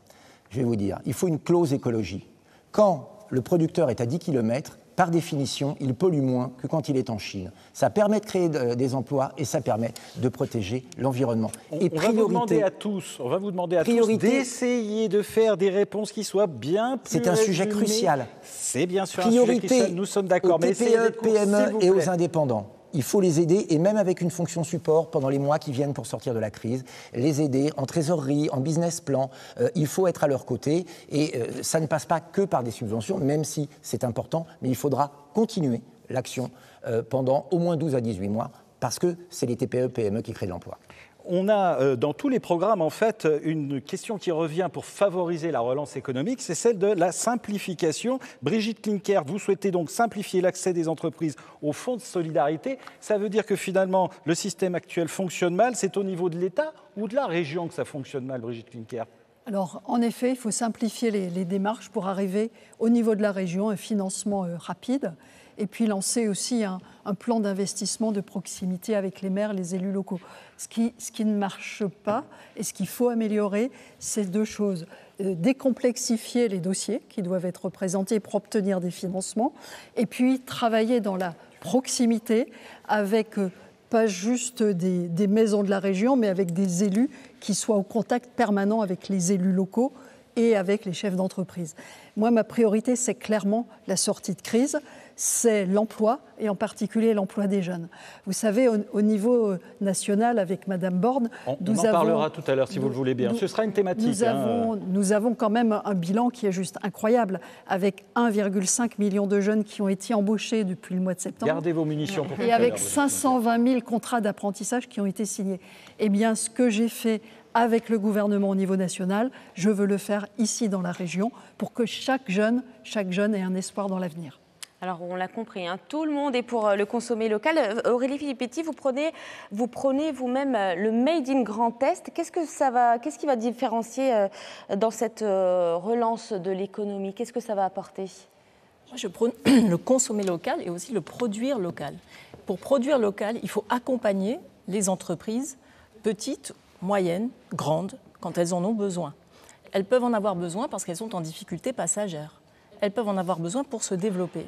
Je vais vous dire, il faut une clause écologie. Quand le producteur est à 10 km, par définition, il pollue moins que quand il est en Chine. Ça permet de créer des emplois et ça permet de protéger l'environnement. et on va vous demander à tous, on va vous demander à tous d'essayer de faire des réponses qui soient bien plus. C'est un sujet crucial. C'est bien sûr un sujet crucial. Nous sommes d'accord. Mais TPE, PME et aux indépendants il faut les aider, et même avec une fonction support pendant les mois qui viennent pour sortir de la crise, les aider en trésorerie, en business plan. Euh, il faut être à leur côté, et euh, ça ne passe pas que par des subventions, même si c'est important, mais il faudra continuer l'action euh, pendant au moins 12 à 18 mois, parce que c'est les TPE, PME qui créent l'emploi on a euh, dans tous les programmes en fait une question qui revient pour favoriser la relance économique, c'est celle de la simplification. Brigitte Klinker, vous souhaitez donc simplifier l'accès des entreprises au fonds de solidarité. Ça veut dire que finalement le système actuel fonctionne mal. C'est au niveau de l'État ou de la région que ça fonctionne mal, Brigitte Klinker alors, en effet, il faut simplifier les, démarches pour arriver au niveau de la région, un financement euh, rapide et puis lancer aussi un, plan d'investissement de proximité avec les maires, les élus locaux. Ce qui, ne marche pas et ce qu'il faut améliorer, c'est deux choses. Euh, décomplexifier les dossiers qui doivent être présentés pour obtenir des financements, et puis travailler dans la proximité avec euh, pas juste des, des, maisons de la région, mais avec des élus qui soient au contact permanent avec les élus locaux et avec les chefs d'entreprise. Moi, ma priorité, c'est clairement la sortie de crise c'est l'emploi, et en particulier l'emploi des jeunes. Vous savez, au, niveau euh, national, avec Madame Borne, on, nous en parlera tout à l'heure, si vous le voulez bien. Ce sera une thématique. Nous, hein. avons, nous avons quand même un bilan qui est juste incroyable, avec 1,5 million de jeunes qui ont été embauchés depuis le mois de septembre. Gardez vos munitions pour Et avec 520 000 contrats d'apprentissage qui ont été signés. Eh bien, ce que j'ai fait avec le gouvernement au niveau national, je veux le faire ici dans la région pour que chaque jeune, chaque jeune ait un espoir dans l'avenir. Alors, on l'a compris, hein, tout le monde est pour euh, le consommer local. Euh, Aurélie Filippetti, vous prenez vous prenez vous-même euh, le Made in Grand Est. Qu'est-ce que ça va, qu'est-ce qui va différencier dans cette relance de l'économie? Qu'est-ce que ça va apporter? Moi, je prône le consommer local et aussi le produire local. Pour produire local, il faut accompagner les entreprises petites, moyennes, grandes, quand elles en ont besoin. Elles peuvent en avoir besoin parce qu'elles sont en difficulté passagère. Elles peuvent en avoir besoin pour se développer.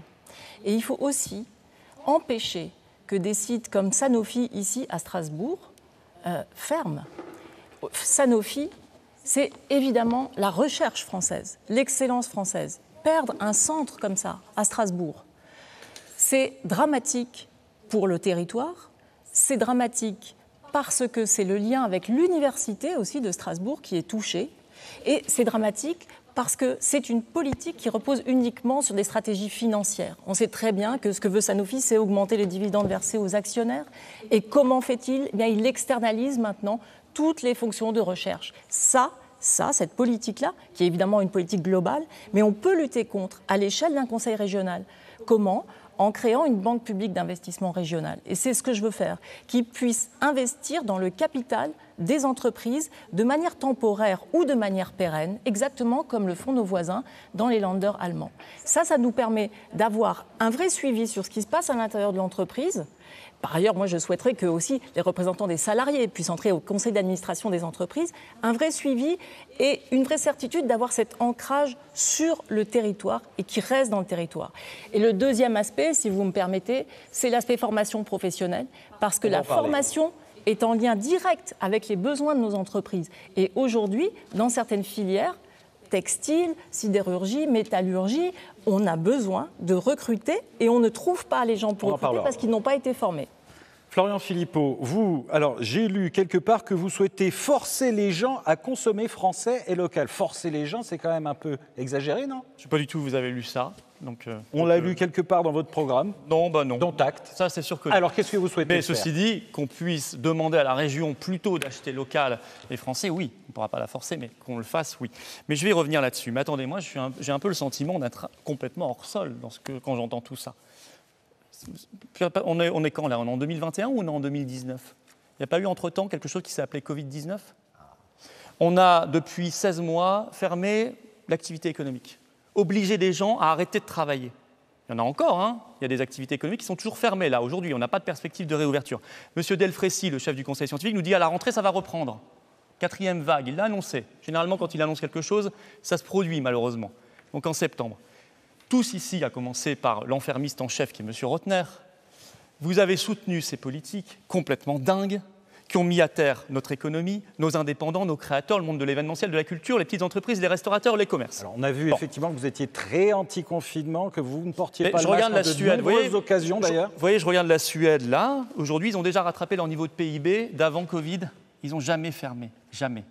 Et il faut aussi empêcher que des sites comme Sanofi, ici à Strasbourg, euh, ferment. Sanofi, c'est évidemment la recherche française, l'excellence française. Perdre un centre comme ça, à Strasbourg, C'est dramatique pour le territoire, c'est dramatique parce que c'est le lien avec l'université aussi de Strasbourg qui est touché, et c'est dramatique parce que c'est une politique qui repose uniquement sur des stratégies financières. On sait très bien que ce que veut Sanofi, c'est augmenter les dividendes versés aux actionnaires. Et comment fait-il? Eh bien, Il externalise maintenant toutes les fonctions de recherche. Ça, ça, cette politique-là, qui est évidemment une politique globale, mais on peut lutter contre à l'échelle d'un conseil régional. Comment? En créant une banque publique d'investissement régionale. Et c'est ce que je veux faire, qui puisse investir dans le capital des entreprises de manière temporaire ou de manière pérenne, exactement comme le font nos voisins dans les landers allemands. Ça, ça nous permet d'avoir un vrai suivi sur ce qui se passe à l'intérieur de l'entreprise, par ailleurs, moi, je souhaiterais que aussi les représentants des salariés puissent entrer au conseil d'administration des entreprises, un vrai suivi et une vraie certitude d'avoir cet ancrage sur le territoire et qui reste dans le territoire. Et le deuxième aspect, si vous me permettez, c'est l'aspect formation professionnelle, parce que la formation est en lien direct avec les besoins de nos entreprises. Et aujourd'hui, dans certaines filières, textile, sidérurgie, métallurgie, on a besoin de recruter et on ne trouve pas les gens pour recruter parce qu'ils n'ont pas été formés. Florian Philippot, vous, alors j'ai lu quelque part que vous souhaitez forcer les gens à consommer français et local. Forcer les gens, c'est quand même un peu exagéré, non? Je ne sais pas du tout, vous avez lu ça. Donc, euh, On l'a lu quelque part dans votre programme? Non, bah non. Dans Tact Ça, c'est sûr que Alors, qu'est-ce que vous souhaitez Mais ceci dit, qu'on puisse demander à la région plutôt d'acheter local et français, oui. On ne pourra pas la forcer, mais qu'on le fasse, oui. Mais je vais y revenir là-dessus. Mais attendez, moi, j'ai un, peu le sentiment d'être complètement hors sol dans ce que, quand j'entends tout ça. On est, quand là? On est en 2021 ou on est en 2019 Il n'y a pas eu entre-temps quelque chose qui s'est appelé Covid-19 On a, depuis 16 mois, fermé l'activité économique obliger des gens à arrêter de travailler. Il y en a encore, hein? Il y a des activités économiques qui sont toujours fermées là. Aujourd'hui, on n'a pas de perspective de réouverture. Monsieur Delfrécy, le chef du conseil scientifique, nous dit à la rentrée, ça va reprendre. Quatrième vague, il l'a annoncé. Généralement, quand il annonce quelque chose, ça se produit malheureusement. Donc en septembre. Tous ici, à commencer par l'enfermiste en chef qui est Monsieur Rotner, vous avez soutenu ces politiques complètement dingues qui ont mis à terre notre économie, nos indépendants, nos créateurs, le monde de l'événementiel, de la culture, les petites entreprises, les restaurateurs, les commerces. Alors, on a vu effectivement que vous étiez très anti-confinement, que vous ne portiez pas je le regarde masque la de Suède, nombreuses occasions d'ailleurs. Vous voyez, je regarde la Suède là. Aujourd'hui, ils ont déjà rattrapé leur niveau de PIB d'avant Covid. Ils n'ont jamais fermé, jamais.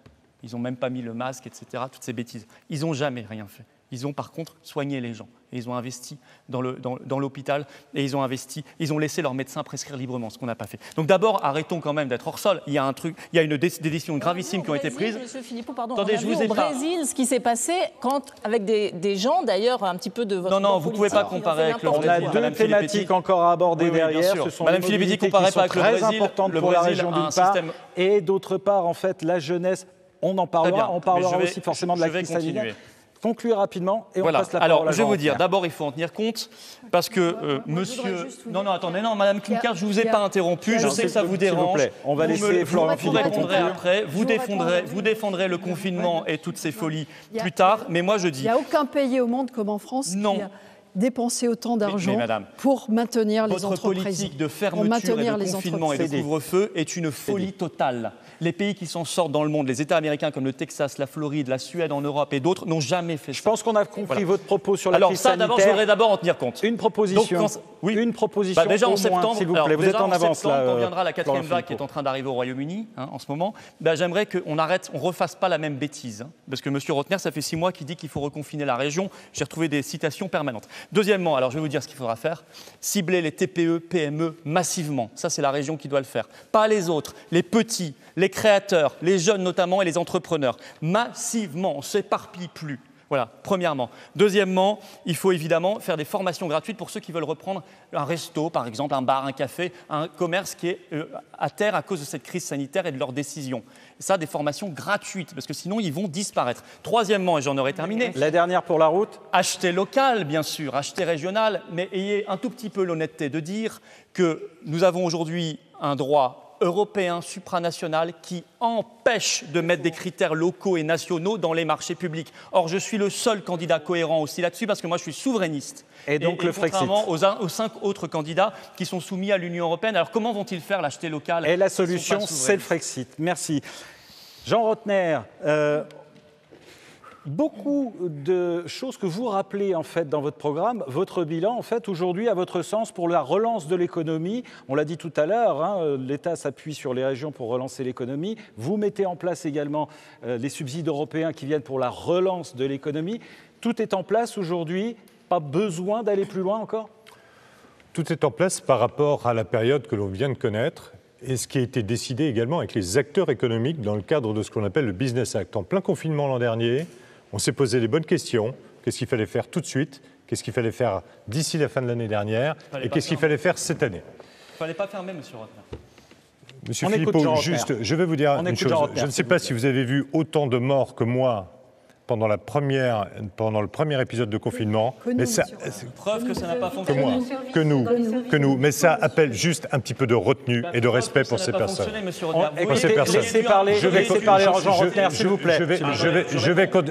Ils n'ont même pas mis le masque, etc. Toutes ces bêtises. Ils n'ont jamais rien fait. Ils ont par contre soigné les gens. Et ils ont investi dans, l'hôpital et ils ont investi, ils ont laissé leurs médecins prescrire librement, ce qu'on n'a pas fait. Donc d'abord, arrêtons quand même d'être hors sol. Il y a un truc, il y a une des décisions gravissimes qui ont été prises. Monsieur Philippot, pardon, Attendez, je vous ai au Brésil, ce qui s'est passé quand, avec des, gens d'ailleurs un petit peu de votre. Non, non, vous ne pouvez pas comparer avec le Brésil. On a deux thématiques encore à aborder derrière. Ce sont Madame comparez pas avec le Brésil. très importantes pour la région d'une part. Et d'autre part, en fait, la jeunesse on en parlera. On parlera aussi forcément de la crise sanitaire conclure rapidement et on passe la parole Alors, je vais vous dire, d'abord, il faut en tenir compte parce que euh, monsieur. Non, non, attendez, non, madame Klinkert, je ne vous ai pas interrompu, je sais que ça vous dérange. On va laisser Florent Vous répondrez après, vous défendrez, vous défendrez le confinement et toutes ces folies plus tard, mais moi je dis. Il n'y a aucun pays au monde comme en France non. qui a dépensé autant d'argent pour maintenir les entreprises. Votre politique de fermeture et de confinement et de couvre-feu est une folie totale les pays qui s'en sortent dans le monde, les États américains comme le Texas, la Floride, la Suède en Europe et d'autres, n'ont jamais fait ça. Je pense qu'on a compris votre propos sur la Alors, crise ça, sanitaire. Alors ça, d'abord, je voudrais d'abord en tenir compte. Une proposition. oui. Une proposition. Bah, déjà en septembre, s'il vous plaît. vous êtes en, avance septembre, là. Quand viendra la quatrième vague qui est en train d'arriver au Royaume-Uni hein, en ce moment, bah, j'aimerais qu'on arrête, on refasse pas la même bêtise. Hein, parce que M. Rotner, ça fait six mois qu'il dit qu'il faut reconfiner la région. J'ai retrouvé des citations permanentes. Deuxièmement, alors je vais vous dire ce qu'il faudra faire cibler les TPE, PME massivement. Ça, c'est la région qui doit le faire. Pas les autres, les petits, les créateurs, les jeunes notamment et les entrepreneurs. Massivement, on ne s'éparpille plus. Voilà, premièrement. Deuxièmement, il faut évidemment faire des formations gratuites pour ceux qui veulent reprendre un resto, par exemple, un bar, un café, un commerce qui est euh, à terre à cause de cette crise sanitaire et de leurs décisions. ça, des formations gratuites, parce que sinon, ils vont disparaître. Troisièmement, et j'en aurais terminé. La dernière pour la route Acheter local, bien sûr, acheter régional, mais ayez un tout petit peu l'honnêteté de dire que nous avons aujourd'hui un droit européen supranational qui empêche de mettre des critères locaux et nationaux dans les marchés publics. Or, je suis le seul candidat cohérent aussi là-dessus parce que moi, je suis souverainiste. Et donc le contrairement aux, aux, cinq autres candidats qui sont soumis à l'Union européenne. Alors, comment vont-ils faire l'acheter local? Et la solution, c'est le Frexit. Merci. Jean Rotner, euh, beaucoup de choses que vous rappelez en fait dans votre programme, votre bilan en fait aujourd'hui à votre sens pour la relance de l'économie. On l'a dit tout à l'heure, hein, l'État s'appuie sur les régions pour relancer l'économie. Vous mettez en place également euh, les subsides européens qui viennent pour la relance de l'économie. Tout est en place aujourd'hui. Pas besoin d'aller plus loin encore? Tout est en place par rapport à la période que l'on vient de connaître et ce qui a été décidé également avec les acteurs économiques dans le cadre de ce qu'on appelle le Business Act. En plein confinement l'an dernier, on s'est posé les bonnes questions. Qu'est-ce qu'il fallait faire tout de suite? Qu'est-ce qu'il fallait faire d'ici la fin de l'année dernière? Et qu'est-ce qu'il fallait faire cette année? Il ne fallait pas fermer, Monsieur Rotner. Monsieur Philippot, juste, je vais vous dire une chose. Je ne sais pas si vous avez vu autant de morts que moi pendant, la première, pendant le premier épisode de confinement. Que nous, mais ça, preuve que ça n'a pas fonctionné. Que, moi, que nous, que nous. Mais ça appelle juste un petit peu de retenue et de respect pour ces personnes. Pour ces personnes. Laissez parler, je vais parler Jean Rotner, s'il vous plaît. Je vais, je vais,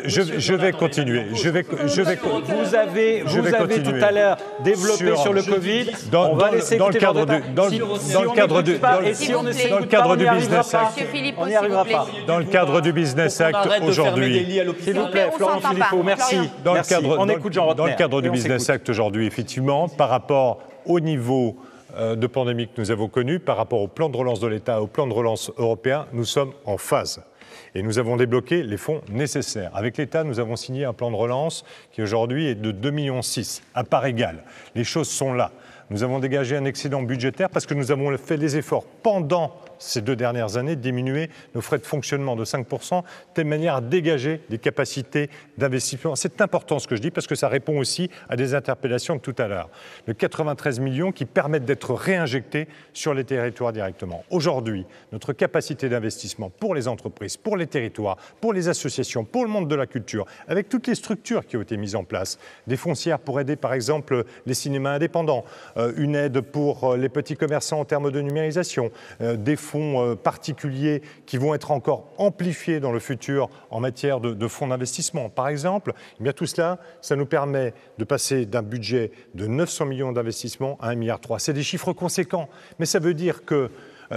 je vais, je vais continuer. Je vais, je vais, vous avez, vous avez tout à l'heure développé sur le Covid. Dans, on va laisser dans le cadre du, dans, le cadre du, dans le cadre du Business Act, on n'y arrivera pas. Dans le cadre du Business Act aujourd'hui. Florent Philippot, merci. Dans, le cadre, on écoute Jean dans le cadre du Business Act aujourd'hui, effectivement, par rapport au niveau euh, de pandémie que nous avons connu, par rapport au plan de relance de l'État, au plan de relance européen, nous sommes en phase. Et nous avons débloqué les fonds nécessaires. Avec l'État, nous avons signé un plan de relance qui aujourd'hui est de 2,6 millions à part égale. Les choses sont là. Nous avons dégagé un excédent budgétaire parce que nous avons fait des efforts pendant ces deux dernières années, diminuer nos frais de fonctionnement de 5%, de telle manière à dégager des capacités d'investissement. C'est important ce que je dis parce que ça répond aussi à des interpellations de tout à l'heure. De 93 millions qui permettent d'être réinjectés sur les territoires directement. Aujourd'hui, notre capacité d'investissement pour les entreprises, pour les territoires, pour les associations, pour le monde de la culture, avec toutes les structures qui ont été mises en place, des foncières pour aider par exemple les cinémas indépendants, euh, une aide pour euh, les petits commerçants en termes de numérisation, euh, des fonds euh, particuliers qui vont être encore amplifiés dans le futur en matière de, fonds d'investissement, par exemple, eh bien tout cela, ça nous permet de passer d'un budget de 900 millions d'investissements à 1,3 milliard. C'est des chiffres conséquents, mais ça veut dire que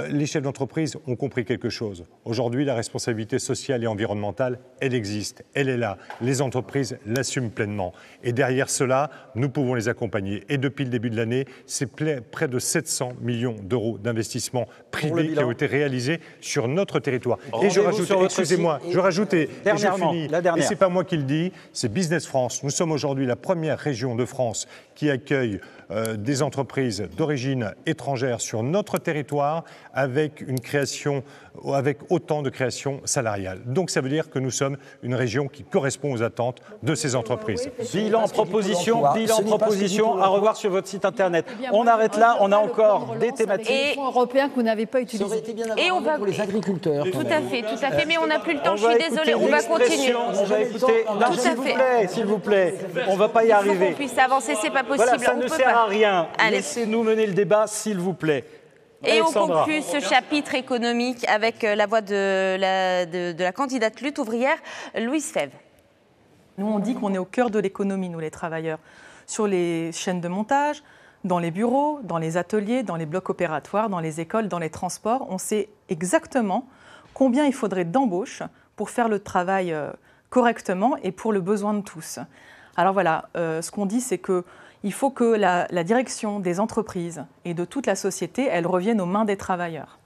les chefs d'entreprise ont compris quelque chose. Aujourd'hui, la responsabilité sociale et environnementale, elle existe, elle est là. Les entreprises l'assument pleinement. Et derrière cela, nous pouvons les accompagner. Et depuis le début de l'année, c'est près de 700 millions d'euros d'investissements privés qui ont été réalisés sur notre territoire. et je rajoute, excusez-moi, je rajoute et, et je finis. Et c'est pas moi qui le dis, c'est Business France. Nous sommes aujourd'hui la première région de France qui accueille euh, des entreprises d'origine étrangère sur notre territoire avec une création, avec autant de création salariale. Donc ça veut dire que nous sommes une région qui correspond aux attentes de ces entreprises. Bilan, proposition, bilan, proposition à revoir sur votre site internet. Eh on arrête là, on a encore des thématiques. Et européens que vous n'avez pas utilisés. Et on va pour les agriculteurs. Tout à fait, tout à fait. Mais on n'a plus le temps. Je suis désolée. On va continuer. On va écouter. s'il vous plaît, s'il vous plaît. On va pas y arriver. On puisse avancer, c'est pas possible. Ça ne sert à rien. Laissez-nous mener le débat, s'il vous plaît. Et on conclut ce chapitre économique avec euh, la voix de la, de, la candidate lutte ouvrière, Louise Fèvre. Nous, on dit qu'on est au cœur de l'économie, nous les travailleurs, sur les chaînes de montage, dans les bureaux, dans les ateliers, dans les blocs opératoires, dans les écoles, dans les transports. On sait exactement combien il faudrait d'embauches pour faire le travail euh, correctement et pour le besoin de tous. Alors voilà, euh, ce qu'on dit, c'est que il faut que la, direction des entreprises et de toute la société, elle revienne aux mains des travailleurs.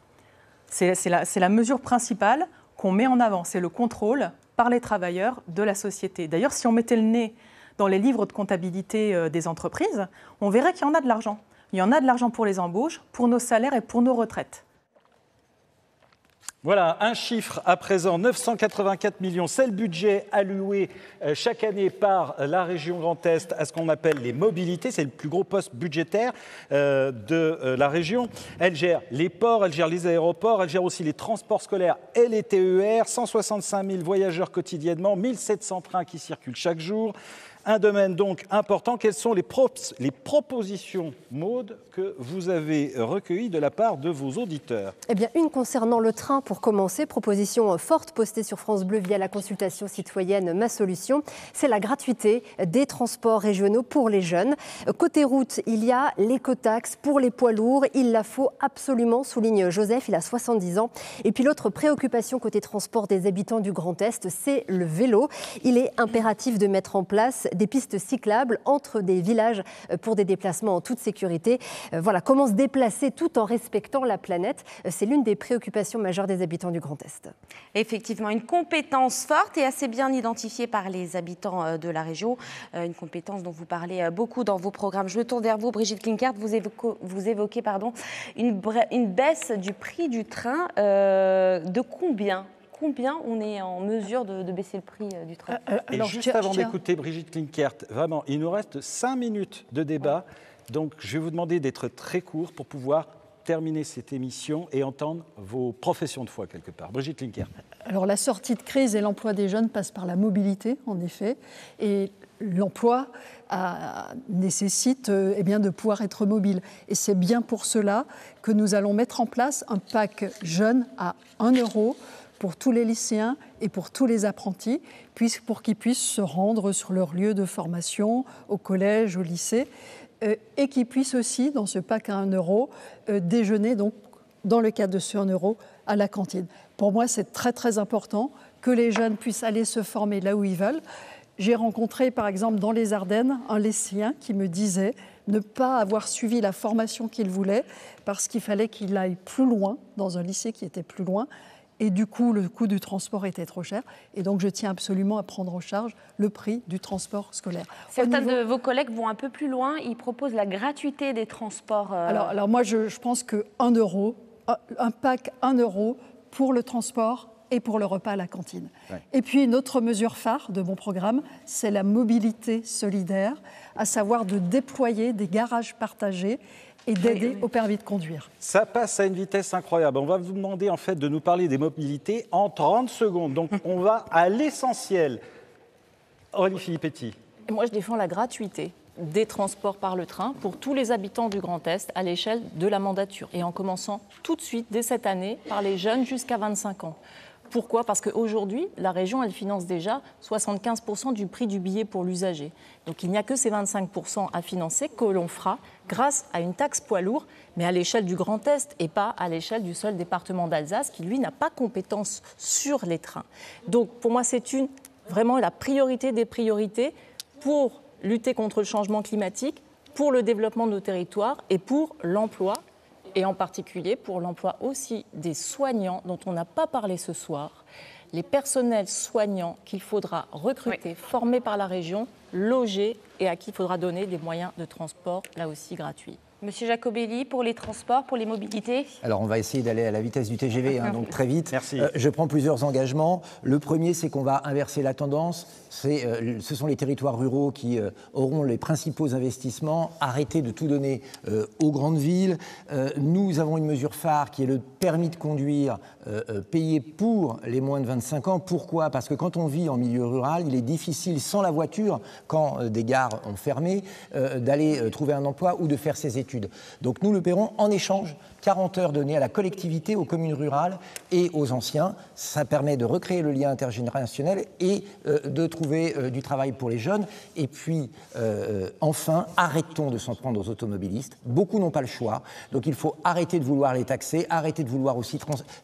C'est la, mesure principale qu'on met en avant, c'est le contrôle par les travailleurs de la société. D'ailleurs, si on mettait le nez dans les livres de comptabilité euh, des entreprises, on verrait qu'il y en a de l'argent. Il y en a de l'argent pour les embauches, pour nos salaires et pour nos retraites. Voilà, un chiffre à présent, 984 millions. C'est le budget alloué euh, chaque année par la région Grand Est à ce qu'on appelle les mobilités. C'est le plus gros poste budgétaire euh, de euh, la région. Elle gère les ports, elle gère les aéroports, elle gère aussi les transports scolaires et les TER. 165 000 voyageurs quotidiennement, 1700 trains qui circulent chaque jour. Un domaine donc important. Quelles sont les, les propositions, Maude, que vous avez recueillies de la part de vos auditeurs? Eh bien, une concernant le train pour commencer. Proposition forte postée sur France Bleu via la consultation citoyenne Ma Solution. C'est la gratuité des transports régionaux pour les jeunes. Côté route, il y a l'écotaxe pour les poids lourds. Il la faut absolument, souligne Joseph. Il a 70 ans. Et puis l'autre préoccupation côté transport des habitants du Grand Est, c'est le vélo. Il est impératif de mettre en place des pistes cyclables entre des villages euh, pour des déplacements en toute sécurité. Euh, voilà, comment se déplacer tout en respectant la planète, euh, c'est l'une des préoccupations majeures des habitants du Grand Est. Effectivement, une compétence forte et assez bien identifiée par les habitants de la région, une compétence dont vous parlez beaucoup dans vos programmes. Je me tourne vers vous, Brigitte Klinkert, vous évoquez, pardon, une, baisse du prix du train. de combien combien on est en mesure de, baisser le prix euh, du train euh, euh, juste avant d'écouter Brigitte Klinkert, vraiment, il nous reste cinq minutes de débat. Donc, je vais vous demander d'être très court pour pouvoir terminer cette émission et entendre vos professions de foi quelque part. Brigitte Klinkert. Alors, la sortie de crise et l'emploi des jeunes passent par la mobilité, en effet. Et l'emploi nécessite eh bien, de pouvoir être mobile. Et c'est bien pour cela que nous allons mettre en place un pack jeune à 1 euro pour tous les lycéens et pour tous les apprentis, pour qu'ils puissent se rendre sur leur lieu de formation, au collège, au lycée, euh, et qu'ils puissent aussi, dans ce pack à 1 euro, euh, déjeuner, donc, dans le cadre de ce 1 euro, à la cantine. Pour moi, c'est très très important que les jeunes puissent aller se former là où ils veulent. J'ai rencontré, par exemple, dans les Ardennes, un lycéen qui me disait ne pas avoir suivi la formation qu'il voulait parce qu'il fallait qu'il aille plus loin, dans un lycée qui était plus loin, et du coup, le coût du transport était trop cher. Et donc, je tiens absolument à prendre en charge le prix du transport scolaire. Certains de vos collègues vont un peu plus loin. Ils proposent la gratuité des transports. Euh, alors, alors, moi, je, pense que 1 euro, un pack 1 euro pour le transport et pour le repas à la cantine. Et puis une autre mesure phare de mon programme, c'est la mobilité solidaire, à savoir de déployer des garages partagés et d'aider au permis de conduire. Ça passe à une vitesse incroyable. On va vous demander en fait de nous parler des mobilités en 30 secondes. Donc on va à l'essentiel. Aurélie Filippetti. Moi, je défends la gratuité des transports par le train pour tous les habitants du Grand Est à l'échelle de la mandature et en commençant tout de suite, dès cette année, par les jeunes jusqu'à 25 ans. Pourquoi? Parce qu'aujourd'hui, la région, elle finance déjà 75% du prix du billet pour l'usager. Donc il n'y a que ces 25% à financer que l'on fera grâce à une taxe poids lourd, mais à l'échelle du Grand Est et pas à l'échelle du seul département d'Alsace qui, lui, n'a pas compétence sur les trains. Donc pour moi, c'est une, vraiment la priorité des priorités pour lutter contre le changement climatique, pour le développement de nos territoires et pour l'emploi et en particulier pour l'emploi aussi des soignants dont on n'a pas parlé ce soir, les personnels soignants qu'il faudra recruter, former par la région, loger et à qui il faudra donner des moyens de transport là aussi gratuits. Monsieur Jacobelli, pour les transports, pour les mobilités Alors, on va essayer d'aller à la vitesse du TGV, hein, donc très vite. Merci. Euh, je prends plusieurs engagements. Le premier, c'est qu'on va inverser la tendance. Euh, ce sont les territoires ruraux qui euh, auront les principaux investissements. Arrêter de tout donner aux grandes villes. nous avons une mesure phare qui est le permis de conduire payé pour les moins de 25 ans. Pourquoi? Parce que quand on vit en milieu rural, il est difficile, sans la voiture, quand des gares ont fermé, d'aller trouver un emploi ou de faire ses études donc nous le paierons en échange 40 heures données à la collectivité, aux communes rurales et aux anciens. Ça permet de recréer le lien intergénérationnel et euh, de trouver euh, du travail pour les jeunes. Et puis, euh, enfin, arrêtons de s'en prendre aux automobilistes. Beaucoup n'ont pas le choix. Donc il faut arrêter de vouloir les taxer, arrêter de vouloir aussi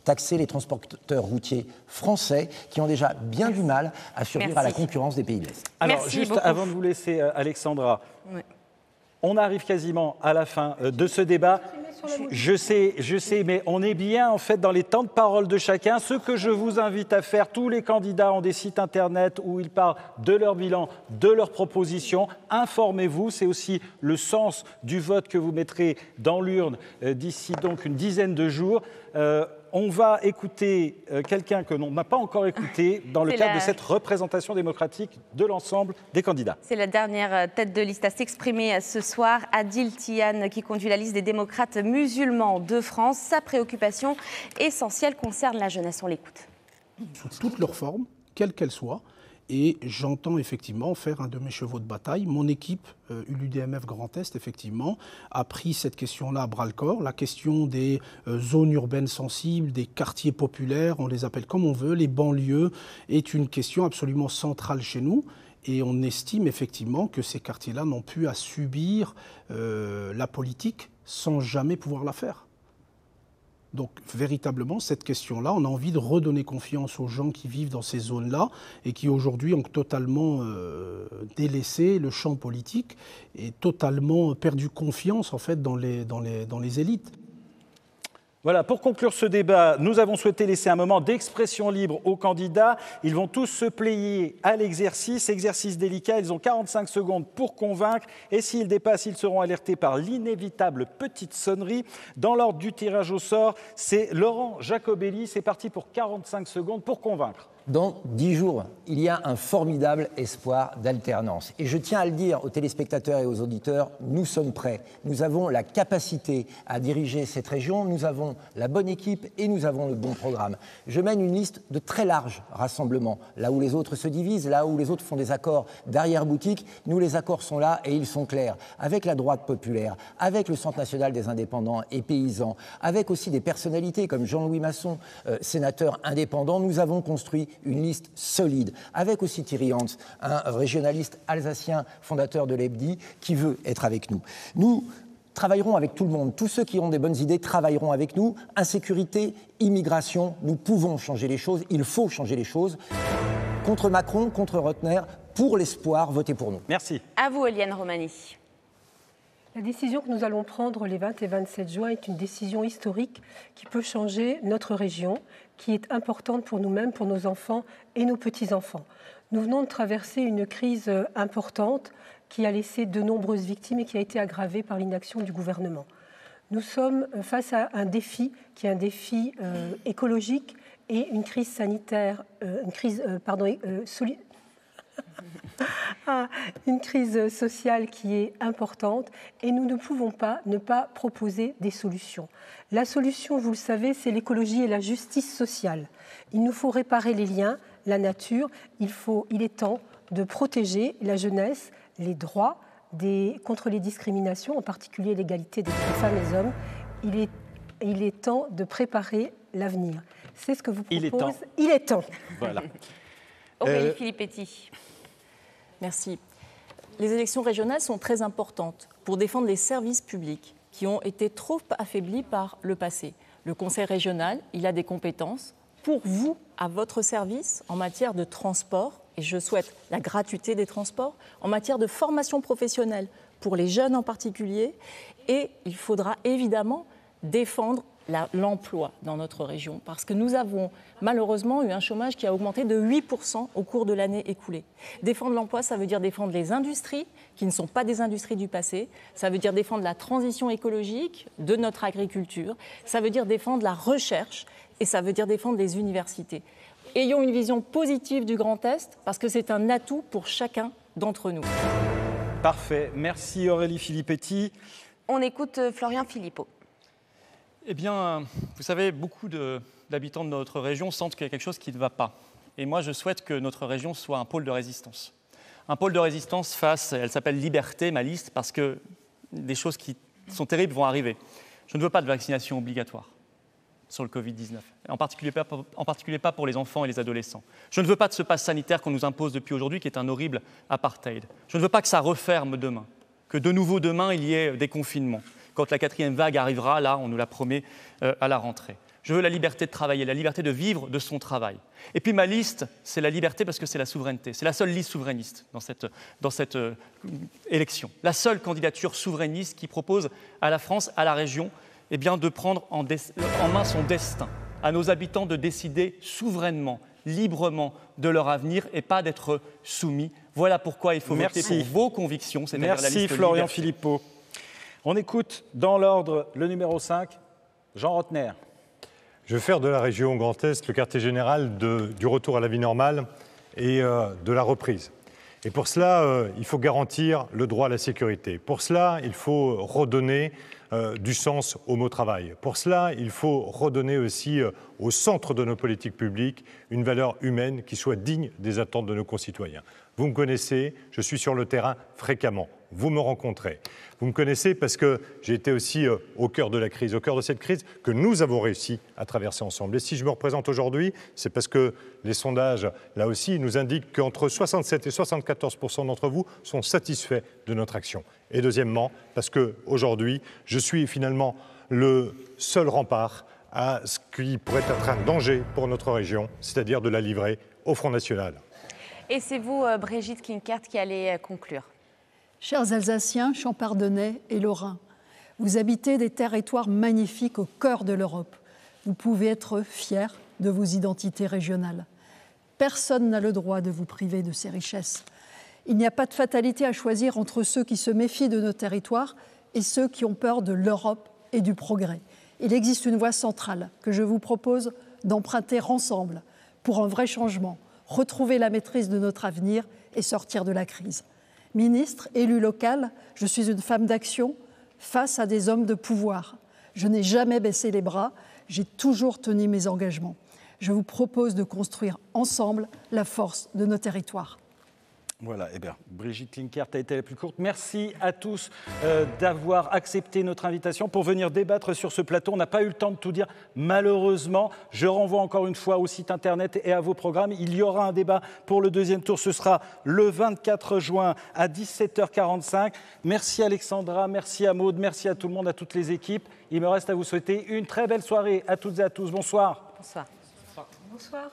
taxer les transporteurs routiers français qui ont déjà bien du mal à survivre à la concurrence des pays de l'Est. Alors, juste avant de vous laisser, Alexandra, on arrive quasiment à la fin euh, de ce débat. Je sais, je sais, mais on est bien en fait dans les temps de parole de chacun. Ce que je vous invite à faire, tous les candidats ont des sites internet où ils parlent de leur bilan, de leurs propositions. Informez-vous, c'est aussi le sens du vote que vous mettrez dans l'urne euh, d'ici donc une dizaine de jours. Euh, on va écouter euh, quelqu'un que l'on n'a pas encore écouté dans le cadre de cette représentation démocratique de l'ensemble des candidats. C'est la dernière euh, tête de liste à s'exprimer ce soir, Adil Tian, qui conduit la liste des démocrates musulmans de France. Sa préoccupation essentielle concerne la jeunesse. On l'écoute. Sous toutes leurs formes, quelles qu'elles soient, Et j'entends effectivement faire un de mes chevaux de bataille. Mon équipe, euh, ULUDMF Grand Est, effectivement, a pris cette question-là à bras-le-corps. La question des euh, zones urbaines sensibles, des quartiers populaires, on les appelle comme on veut, les banlieues, est une question absolument centrale chez nous. Et on estime effectivement que ces quartiers-là n'ont plus à subir euh, la politique sans jamais pouvoir la faire. Donc véritablement, cette question-là, on a envie de redonner confiance aux gens qui vivent dans ces zones-là et qui aujourd'hui ont totalement euh, délaissé le champ politique et totalement perdu confiance en fait dans les, élites. Voilà, pour conclure ce débat, nous avons souhaité laisser un moment d'expression libre aux candidats. Ils vont tous se plier à l'exercice, exercice délicat. Ils ont 45 secondes pour convaincre et s'ils dépassent, ils seront alertés par l'inévitable petite sonnerie. Dans l'ordre du tirage au sort, c'est Laurent Jacobelli. C'est parti pour 45 secondes pour convaincre. Dans dix jours, il y a un formidable espoir d'alternance. Et je tiens à le dire aux téléspectateurs et aux auditeurs, nous sommes prêts. Nous avons la capacité à diriger cette région, nous avons la bonne équipe et nous avons le bon programme. Je mène une liste de très larges rassemblements. Là où les autres se divisent, là où les autres font des accords d'arrière-boutique, nous les accords sont là et ils sont clairs. Avec la droite populaire, avec le Centre national des indépendants et paysans, avec aussi des personnalités comme Jean-Louis Masson, euh, sénateur indépendant, nous avons construit une liste solide, avec aussi Thierry Hans, un régionaliste alsacien, fondateur de l'EBDI, qui veut être avec nous. Nous travaillerons avec tout le monde. Tous ceux qui ont des bonnes idées travailleront avec nous. Insécurité, immigration, nous pouvons changer les choses, il faut changer les choses. Contre Macron, contre Rotner, pour l'espoir, votez pour nous. Merci. À vous, Eliane Romani. La décision que nous allons prendre les 20 et 27 juin est une décision historique qui peut changer notre région, qui est importante pour nous-mêmes, pour nos enfants et nos petits-enfants. Nous venons de traverser une crise importante qui a laissé de nombreuses victimes et qui a été aggravée par l'inaction du gouvernement. Nous sommes face à un défi qui est un défi euh, écologique et une crise sanitaire, euh, une crise, euh, pardon, ah, une crise sociale qui est importante et nous ne pouvons pas ne pas proposer des solutions. La solution, vous le savez, c'est l'écologie et la justice sociale. Il nous faut réparer les liens, la nature, il, faut, il est temps de protéger la jeunesse, les droits des, contre les discriminations, en particulier l'égalité des femmes et des hommes. Il est, il est temps de préparer l'avenir. C'est ce que vous propose. Il est temps. Il est temps. Voilà. Aurélie Euh, Filippetti. Merci. Les élections régionales sont très importantes pour défendre les services publics qui ont été trop affaiblis par le passé. Le Conseil régional, il a des compétences pour vous, à votre service, en matière de transport, et je souhaite la gratuité des transports, en matière de formation professionnelle pour les jeunes en particulier, et il faudra évidemment défendre l'emploi dans notre région, parce que nous avons malheureusement eu un chômage qui a augmenté de 8% au cours de l'année écoulée. Défendre l'emploi, ça veut dire défendre les industries qui ne sont pas des industries du passé, ça veut dire défendre la transition écologique de notre agriculture, ça veut dire défendre la recherche et ça veut dire défendre les universités. Ayons une vision positive du Grand Est, parce que c'est un atout pour chacun d'entre nous. Parfait. Merci Aurélie Filippetti. On écoute euh, Florian Philippot. Eh bien, vous savez, beaucoup d'habitants de notre région sentent qu'il y a quelque chose qui ne va pas. Et moi, je souhaite que notre région soit un pôle de résistance. Un pôle de résistance face, elle s'appelle Liberté, ma liste, parce que des choses qui sont terribles vont arriver. Je ne veux pas de vaccination obligatoire sur le Covid-19, en en particulier pas pour les enfants et les adolescents. Je ne veux pas de ce pass sanitaire qu'on nous impose depuis aujourd'hui, qui est un horrible apartheid. Je ne veux pas que ça referme demain, que de nouveau demain, il y ait des confinements. Quand la quatrième vague arrivera, là, on nous la promet euh, à la rentrée. Je veux la liberté de travailler, la liberté de vivre de son travail. Et puis ma liste, c'est la liberté parce que c'est la souveraineté. C'est la seule liste souverainiste dans cette, dans cette euh, élection. La seule candidature souverainiste qui propose à la France, à la région, eh bien, de prendre en, main son destin, à nos habitants de décider souverainement, librement de leur avenir et pas d'être soumis. Voilà pourquoi il faut Merci. voter pour vos convictions, c'est-à-dire la Merci liste Florian. Philippot. On écoute dans l'ordre le numéro 5, Jean Rotner. Je veux faire de la région Grand Est le quartier général du retour à la vie normale et euh, de la reprise. Et pour cela, euh, il faut garantir le droit à la sécurité. Pour cela, il faut redonner euh, du sens au mot travail. Pour cela, il faut redonner aussi au centre de nos politiques publiques une valeur humaine qui soit digne des attentes de nos concitoyens. Vous me connaissez, je suis sur le terrain fréquemment. Vous me rencontrez. Vous me connaissez parce que j'ai été aussi euh, au cœur de la crise, au cœur de cette crise que nous avons réussi à traverser ensemble. Et si je me représente aujourd'hui, c'est parce que les sondages, là aussi, nous indiquent qu'entre 67 et 74% d'entre vous sont satisfaits de notre action. Et deuxièmement, parce qu'aujourd'hui, je suis finalement le seul rempart à ce qui pourrait être un danger pour notre région, c'est-à-dire de la livrer au Front National. Et c'est vous, euh, Brigitte Klinkert, qui allez euh, conclure. Chers Alsaciens, Champardonnais et Lorrains, vous habitez des territoires magnifiques au cœur de l'Europe. Vous pouvez être fiers de vos identités régionales. Personne n'a le droit de vous priver de ces richesses. Il n'y a pas de fatalité à choisir entre ceux qui se méfient de nos territoires et ceux qui ont peur de l'Europe et du progrès. Il existe une voie centrale que je vous propose d'emprunter ensemble pour un vrai changement, retrouver la maîtrise de notre avenir et sortir de la crise. Ministre, élu local, je suis une femme d'action face à des hommes de pouvoir. Je n'ai jamais baissé les bras, j'ai toujours tenu mes engagements. Je vous propose de construire ensemble la force de nos territoires. Voilà, eh bien, Brigitte Linkert a été la plus courte. Merci à tous euh, d'avoir accepté notre invitation pour venir débattre sur ce plateau. On n'a pas eu le temps de tout dire, malheureusement. Je renvoie encore une fois au site internet et à vos programmes. Il y aura un débat pour le deuxième tour. Ce sera le 24 juin à 17h45. Merci Alexandra, merci à Maude, merci à tout le monde, à toutes les équipes. Il me reste à vous souhaiter une très belle soirée à toutes et à tous. Bonsoir. Bonsoir. Bonsoir.